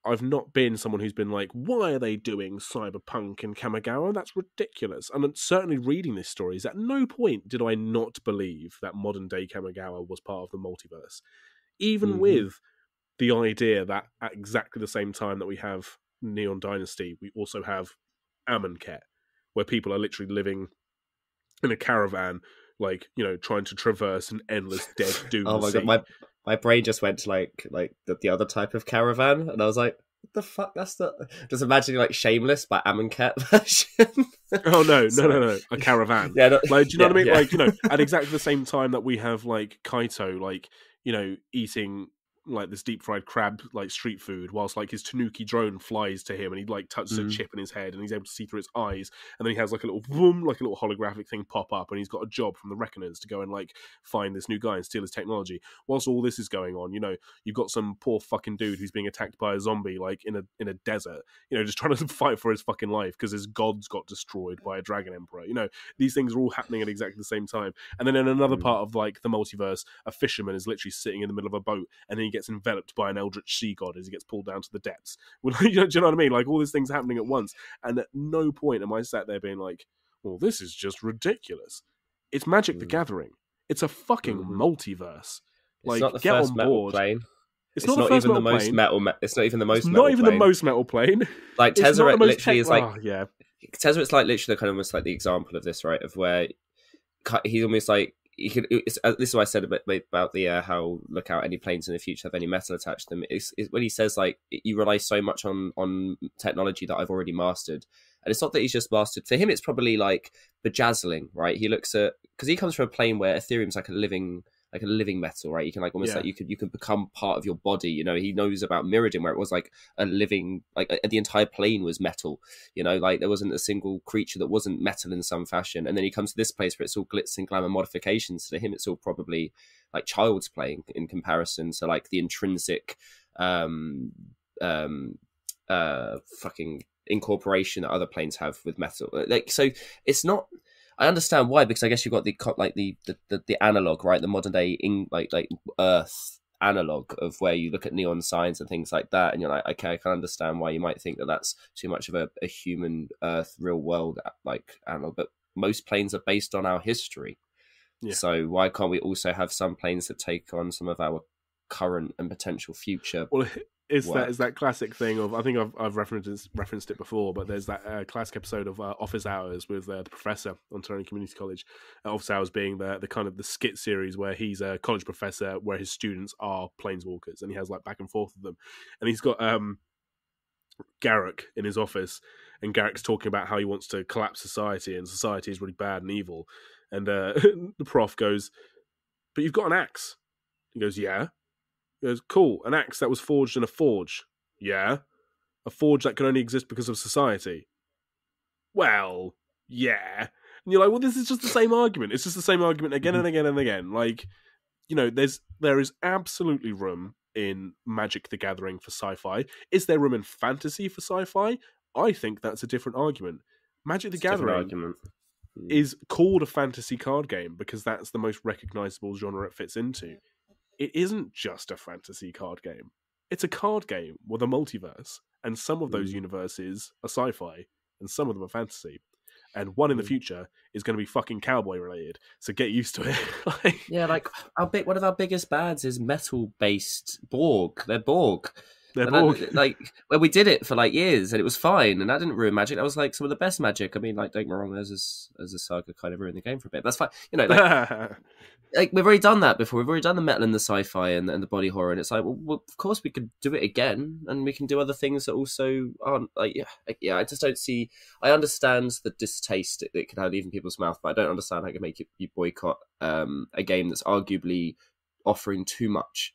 I've not been someone who's been like, why are they doing cyberpunk in Kamigawa? That's ridiculous. And certainly reading this story is at no point did I not believe that modern day Kamigawa was part of the multiverse. Even mm-hmm. with the idea that at exactly the same time that we have Neon Dynasty, we also have Amonkhet, where people are literally living in a caravan, like you know, trying to traverse an endless [laughs] dead dune. oh my sea. god, my my brain just went to like like the, the other type of caravan, and I was like, what the fuck? That's the just imagining like Shameless by Amonkhet [laughs] version. oh no, no, no, no, a caravan. [laughs] yeah, no, like do you know yeah, what I mean? Yeah. Like you know, at exactly the same time that we have like Kaito, like you know, eating like this deep fried crab like street food whilst like his tanuki drone flies to him and he like touches mm. a chip in his head and he's able to see through its eyes and then he has like a little boom like a little holographic thing pop up and he's got a job from the reckoners to go and like find this new guy and steal his technology whilst all this is going on you know you've got some poor fucking dude who's being attacked by a zombie like in a in a desert you know just [laughs] trying to fight for his fucking life because his gods got destroyed by a dragon emperor you know these things are all happening at exactly the same time and then in another mm. part of like the multiverse a fisherman is literally sitting in the middle of a boat and then he gets enveloped by an eldritch sea god as he gets pulled down to the depths. [laughs] do you know what I mean? Like all these things happening at once, and at no point am I sat there being like, "Well, this is just ridiculous." It's Magic mm. the Gathering. It's a fucking mm-hmm. multiverse. Like, get on board. Plane. It's, it's not, not even the most plane. metal. Me- it's not even the most. It's not even plane. the most metal plane. [laughs] Like Tezzeret literally is like oh, yeah. Tezzeret's like literally kind of almost like the example of this, right? Of where he's almost like you could. Uh, this is what I said about, about the uh, how look out any planes in the future have any metal attached to them. It's, it's, when he says like you rely so much on on technology that I've already mastered, and it's not that he's just mastered. For him, it's probably like bejazzling, right? He looks at because he comes from a plane where Etherium's like a living like a living metal, right? You can like almost yeah. like you could you can become part of your body. You know, he knows about Mirrodin where it was like a living like a, the entire plane was metal. You know, like there wasn't a single creature that wasn't metal in some fashion. And then he comes to this place where it's all glitz and glamour modifications. To him, it's all probably like child's playing in comparison to like the intrinsic um um uh fucking incorporation that other planes have with metal. Like so, it's not I understand why because I guess you've got the like the the, the, the analog, right? The modern day in like like Earth analog of where you look at neon signs and things like that, and you're like, okay, I can understand why you might think that that's too much of a, a human Earth, real world like analog. But most planes are based on our history, yeah. so why can't we also have some planes that take on some of our current and potential future? Well, is that is that classic thing of I think I've I've referenced referenced it before, but there's that uh, classic episode of uh, Office Hours with uh, the professor on Tolarian Community College. Uh, Office Hours being the the kind of the skit series where he's a college professor where his students are planeswalkers and he has like back and forth with them, and he's got um Garruk in his office, and Garruk's talking about how he wants to collapse society and society is really bad and evil, and uh, [laughs] the prof goes, "But you've got an axe." He goes, "Yeah." He goes, cool, an axe that was forged in a forge. Yeah. A forge that can only exist because of society. Well, yeah. And you're like, well, this is just the same argument. It's just the same argument again and again and again. Like, you know, there's there is absolutely room in Magic the Gathering for sci-fi. Is there room in fantasy for sci-fi? I think that's a different argument. Magic the It's Gathering argument. Mm. is called a fantasy card game because that's the most recognizable genre it fits into. It isn't just a fantasy card game. It's a card game with a multiverse, and some of those Mm. universes are sci-fi, and some of them are fantasy. And one in the Mm. future is going to be fucking cowboy related, so get used to it. [laughs] like, Yeah, like our big one of our biggest bads is metal based Borg. They're Borg. they're I- Borg. [laughs] like well, we did it for like years and it was fine, and that didn't ruin Magic. That was like some of the best Magic. I mean, like don't get me wrong, as a, as a saga kind of ruined the game for a bit. That's fine. You know, like, [laughs] like we've already done that before. We've already done the metal and the sci-fi and, and the body horror, and it's like, well, well, of course we could do it again, and we can do other things that also aren't like, yeah, yeah. I just don't see. I understand the distaste it, it could have even people's mouth, but I don't understand how it can make you, you boycott um, a game that's arguably offering too much.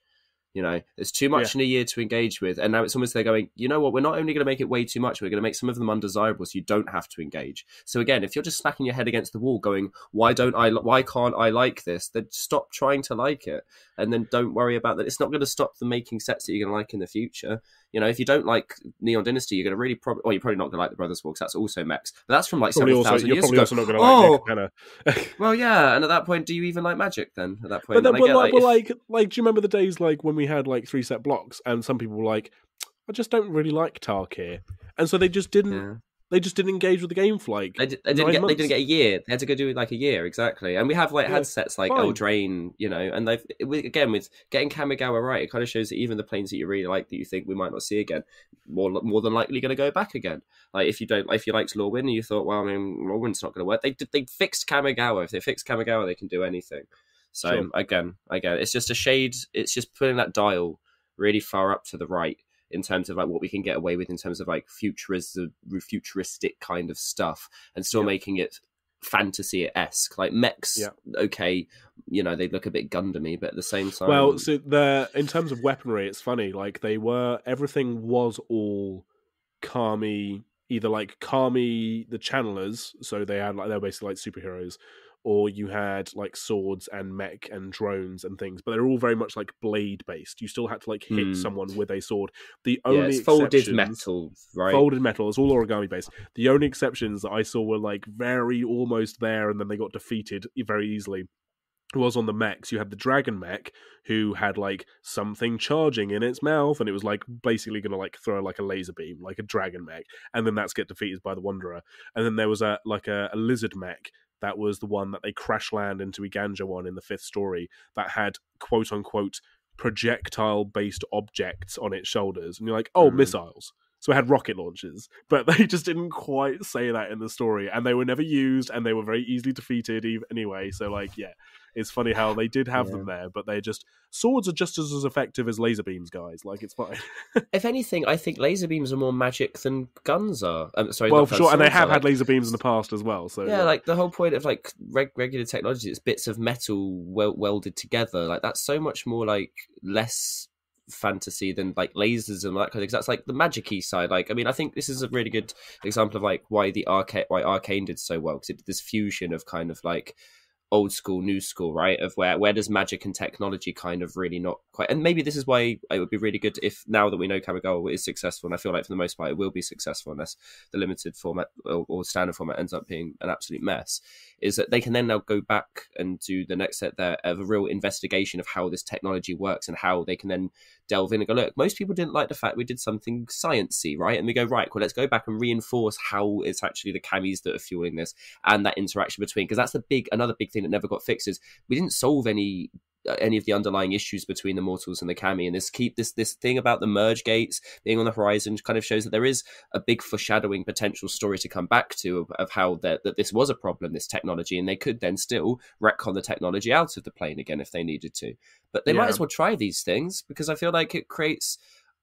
You know, there's too much in a year to engage with, and now it's almost they're going. You know what? We're not only going to make it way too much, we're going to make some of them undesirable, so you don't have to engage. So again, if you're just smacking your head against the wall, going, "Why don't I? Why can't I like this?" Then stop trying to like it, and then don't worry about that. It's not going to stop them making sets that you're going to like in the future. You know, if you don't like Neon Dynasty, you're going to really probably. Well, you're probably not going to like the Brothers War 'cause that's also mechs, but that's from like probably seven also, thousand you're years probably ago. also not going to Oh! like Nick [laughs] Well, yeah, and at that point, do you even like Magic then? At that point, But then, but get, like, but if- like, like, do you remember the days like when we had like three set blocks, and some people were like, "I just don't really like Tarkir," and so they just didn't, yeah. They just didn't engage with the game for like They, did, they didn't nine get. They didn't get a year. They had to go do it like a year exactly. And we have like Yeah, had sets like. Eldraine, you know, and they've again with getting Kamigawa right. It kind of shows that even the planes that you really like that you think we might not see again, more more than likely going to go back again. Like if you don't, if you liked Lorwyn and you thought, well, I mean, Lorwyn's not going to work. They did. They fixed Kamigawa. If they fix Kamigawa, they can do anything. So Sure. again, again, it's just a shade. It's just putting that dial really far up to the right in terms of like what we can get away with in terms of like futurism, futuristic kind of stuff, and still Yeah. making it fantasy esque. Like mechs, Yeah. okay, you know they look a bit Gundamy, but at the same time, Well, so the in terms of weaponry, it's funny. Like they were, everything was all Kami, either like Kami the channelers, so they had like they're basically like superheroes, or you had like swords and mech and drones and things. But they're all very much like blade based. You still had to like hit Hmm. someone with a sword. The only it's folded metal, right? Folded metal. It's all origami based. The only exceptions that I saw were like very almost there, and then they got defeated very easily. Was on the mechs. You had the dragon mech who had like something charging in its mouth, and it was like basically going to like throw like a laser beam, like a dragon mech, and then that's get defeated by the wanderer. And then there was a like a, a lizard mech that was the one that they crash land into Eiganjo on in the fifth story that had quote unquote projectile based objects on its shoulders, and you're like, oh, Mhm. missiles. So it had rocket launchers, but they just didn't quite say that in the story, and they were never used, and they were very easily defeated anyway. So like, yeah, it's funny how they did have them there, but they're just swords are just as, as effective as laser beams, guys. Like it's fine. [laughs] If anything, I think laser beams are more magic than guns are. Um, sorry, well, for sure, and they swords are, have had like- laser beams in the past as well. So yeah, like the whole point of like reg- regular technology is bits of metal wel- welded together. Like that's so much more like less fantasy than like lasers and that kind of thing. That's like the magic-y side. Like, I mean, I think this is a really good example of like why the arcade, why Arcane did so well because it did this fusion of kind of like old school, new school, right? Of where where does magic and technology kind of really not quite? And maybe this is why it would be really good if now that we know Kamigawa is successful, and I feel like for the most part it will be successful unless the limited format or, or standard format ends up being an absolute mess. Is that they can then now go back and do the next set there of a real investigation of how this technology works and how they can then delve in and go, look, most people didn't like the fact we did something sciencey, right? And we go, right, well, let's go back and reinforce how it's actually the kamis that are fueling this and that interaction between, because that's the big, another big thing that never got fixed is we didn't solve any Uh, any of the underlying issues between the mortals and the kami. And this keep this this thing about the merge gates being on the horizon kind of shows that there is a big foreshadowing potential story to come back to of, of how that that this was a problem this technology and they could then still retcon the technology out of the plane again if they needed to. But they might as well try these things because i feel like it creates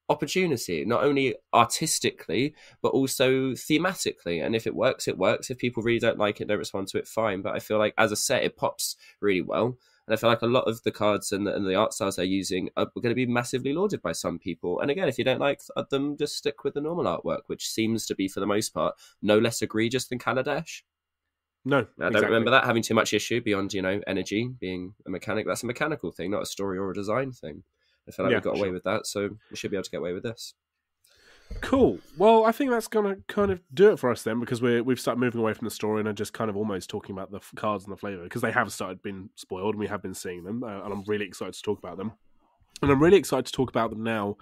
opportunity not only artistically but also thematically. And if it works it works. If people really don't like it don't respond to it fine. But i feel like as a set it pops really well and I feel like a lot of the cards and the, and the art styles they're using are going to be massively lauded by some people. And again, if you don't like them, just stick with the normal artwork, which seems to be, for the most part, no less egregious than Kaladesh. No, I don't exactly. remember that having too much issue beyond you know energy being a mechanic. That's a mechanical thing, not a story or a design thing. I feel like Yeah, we got sure. away with that, so we should be able to get away with this. Cool. Well, I think that's gonna kind of do it for us then, because we're we've started moving away from the story and are just kind of almost talking about the f- cards and the flavor because they have started being spoiled and we have been seeing them, uh, and I'm really excited to talk about them. And I'm really excited to talk about them now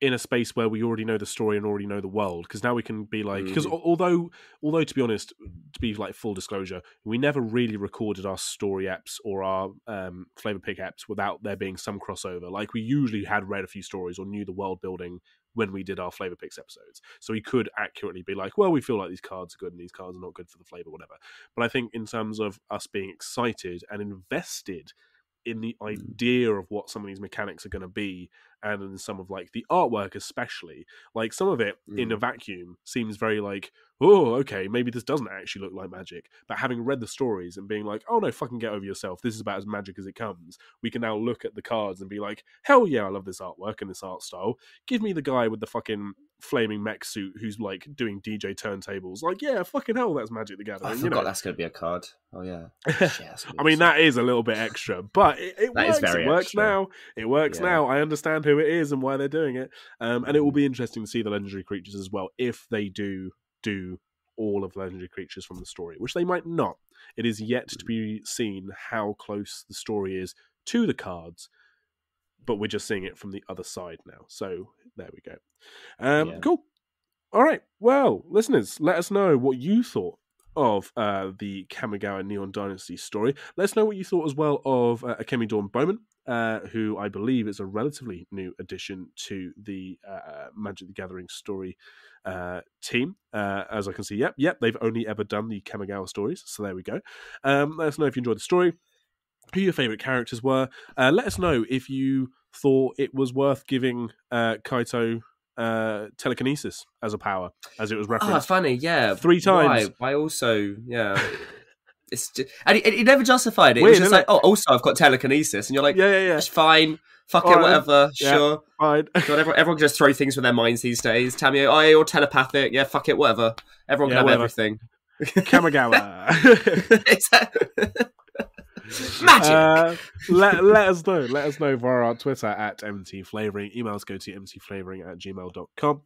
in a space where we already know the story and already know the world because now we can be like because Mhm. although although to be honest to be like full disclosure we never really recorded our story apps or our um, flavor pick apps without there being some crossover. Like we usually had read a few stories or knew the world building when we did our flavor picks episodes. So we could accurately be like well we feel like these cards are good and these cards are not good for the flavor whatever. But i think in terms of us being excited and invested in the idea of what some of these mechanics are going to be and in some of like the artwork especially like some of it in a mm. vacuum seems very like oh okay maybe this doesn't actually look like magic but having read the stories and being like oh no fucking get over yourself this is about as magic as it comes we can now look at the cards and be like hell yeah i love this artwork and this art style give me the guy with the fucking flaming mech suit who's like doing dj turntables like yeah fucking hell that's magic the gathering I you forgot know that's going to be a card. Oh yeah. [laughs] Shit, that's gonna be I mean, that is a little bit extra, but it, it works. it works extra. now. It works Yeah. now. I understand who it is and why they're doing it. Um, and it will be interesting to see the legendary creatures as well if they do do all of legendary creatures from the story, which they might not. It is yet to be seen how close the story is to the cards, but we're just seeing it from the other side now. So there we go. Um, Yeah. Cool. All right. Well, listeners, let us know what you thought of uh, the Kamigawa Neon Dynasty story. Let us know what you thought as well of uh, Akemi Dawn Bowman, uh, who I believe is a relatively new addition to the uh, Magic the Gathering story uh, team. Uh, as I can see, yep, yep, they've only ever done the Kamigawa stories, so there we go. Um, let us know if you enjoyed the story, who your favourite characters were. Uh, let us know if you thought it was worth giving uh, Kaito uh, telekinesis as a power, as it was Oh, referenced. funny, yeah. Three times. Why? Why also, yeah. It's just, and he, he never justified it. Weird, it was just like, oh, also I've got telekinesis, and you're like, yeah, yeah, yeah. it's fine, fuck All it, right. whatever, Yeah. sure. Fine. God, everyone, everyone can just throw things with their minds these days. Tamiyo, oh, you're telepathic, yeah, fuck it, whatever. Everyone Yeah, can have whatever. everything. Kamigawa. [laughs] [laughs] Magic. Uh, let, let us know. Let us know via our Twitter at MT Flavoring. Emails go to mtflavoring at gmail.com.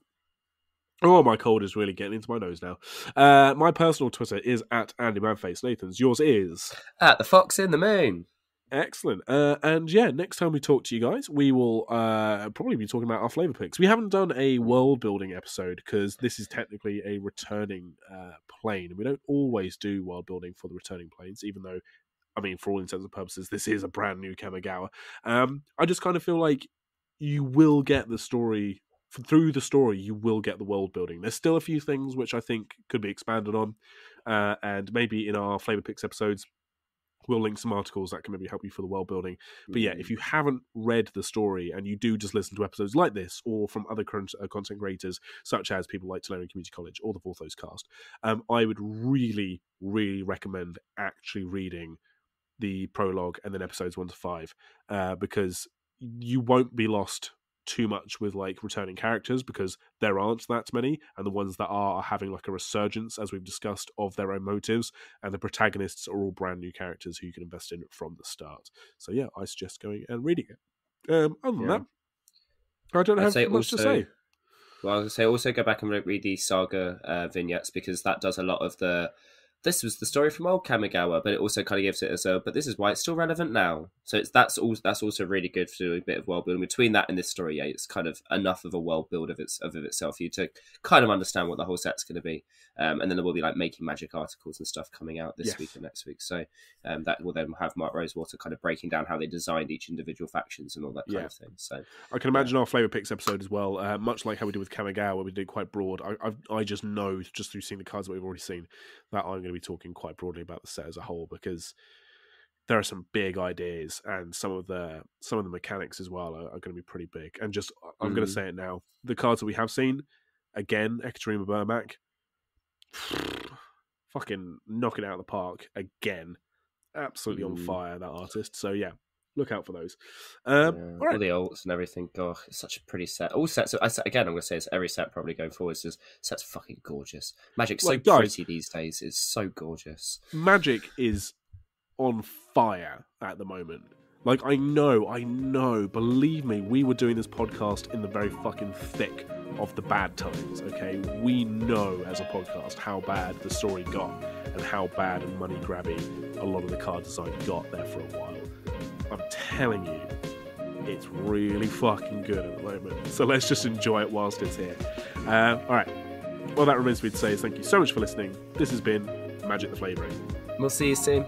Oh, my cold is really getting into my nose now. Uh, my personal Twitter is at Andy Mannface. Nathan's. Yours is. At the fox in the moon. Excellent. Uh, and yeah, next time we talk to you guys, we will uh, probably be talking about our flavor picks. We haven't done a world building episode because this is technically a returning uh, plane. And we don't always do world building for the returning planes, even though, I mean, for all intents and purposes, this is a brand new Kamigawa. Um, I just kind of feel like you will get the story. Through the story, you will get the world building. There's still a few things which I think could be expanded on, uh, and maybe in our flavor picks episodes, we'll link some articles that can maybe help you for the world building. But yeah, if you haven't read the story and you do just listen to episodes like this or from other current, uh, content creators, such as people like Tolarian Community College or the Vorthos cast, um, I would really, really recommend actually reading the prologue and then episodes one to five uh, because you won't be lost too much with like returning characters because there aren't that many and the ones that are are having like a resurgence as we've discussed of their own motives and the protagonists are all brand new characters who you can invest in from the start so yeah i suggest going and reading it um other than Yeah. that i don't I'd have much to say Well, I was say also go back and re- read the saga uh, vignettes because that does a lot of the. This was the story from old Kamigawa, but it also kind of gives it as a. But this is why it's still relevant now. So it's that's also that's also really good for doing a bit of world building between that and this story. Yeah, it's kind of enough of a world build of its of, of itself for you to kind of understand what the whole set's going to be. Um, and then there will be like making magic articles and stuff coming out this Yes. week and next week. So um, that will then have Mark Rosewater kind of breaking down how they designed each individual factions and all that kind Yeah. of thing. So I can imagine our flavor picks episode as well, uh, much like how we did with Kamigawa, where we did quite broad. I, I, I just know just through seeing the cards that we've already seen that I'm going to be talking quite broadly about the set as a whole because there are some big ideas and some of the some of the mechanics as well are, are going to be pretty big. And just I'm going Mhm. to say it now: the cards that we have seen again, Ekaterina Burmak, [sighs] fucking knocking out of the park again. Absolutely on Mm. fire that artist. So yeah, look out for those. Um, Yeah, all all right. the alts and everything. God, it's such a pretty set. All sets. I again, I'm going to say it's every set probably going forward. Is set's fucking gorgeous. Magic's so Like, guys- pretty these days. It's so gorgeous. Magic is on fire at the moment. Like I know, I know. Believe me, we were doing this podcast in the very fucking thick of the bad times. Okay, we know as a podcast how bad the story got and how bad and money grabby a lot of the card design got there for a while. I'm telling you, it's really fucking good at the moment. So let's just enjoy it whilst it's here. Uh, all right. All that remains for me to say is thank you so much for listening. This has been Magic the Flavouring. We'll see you soon.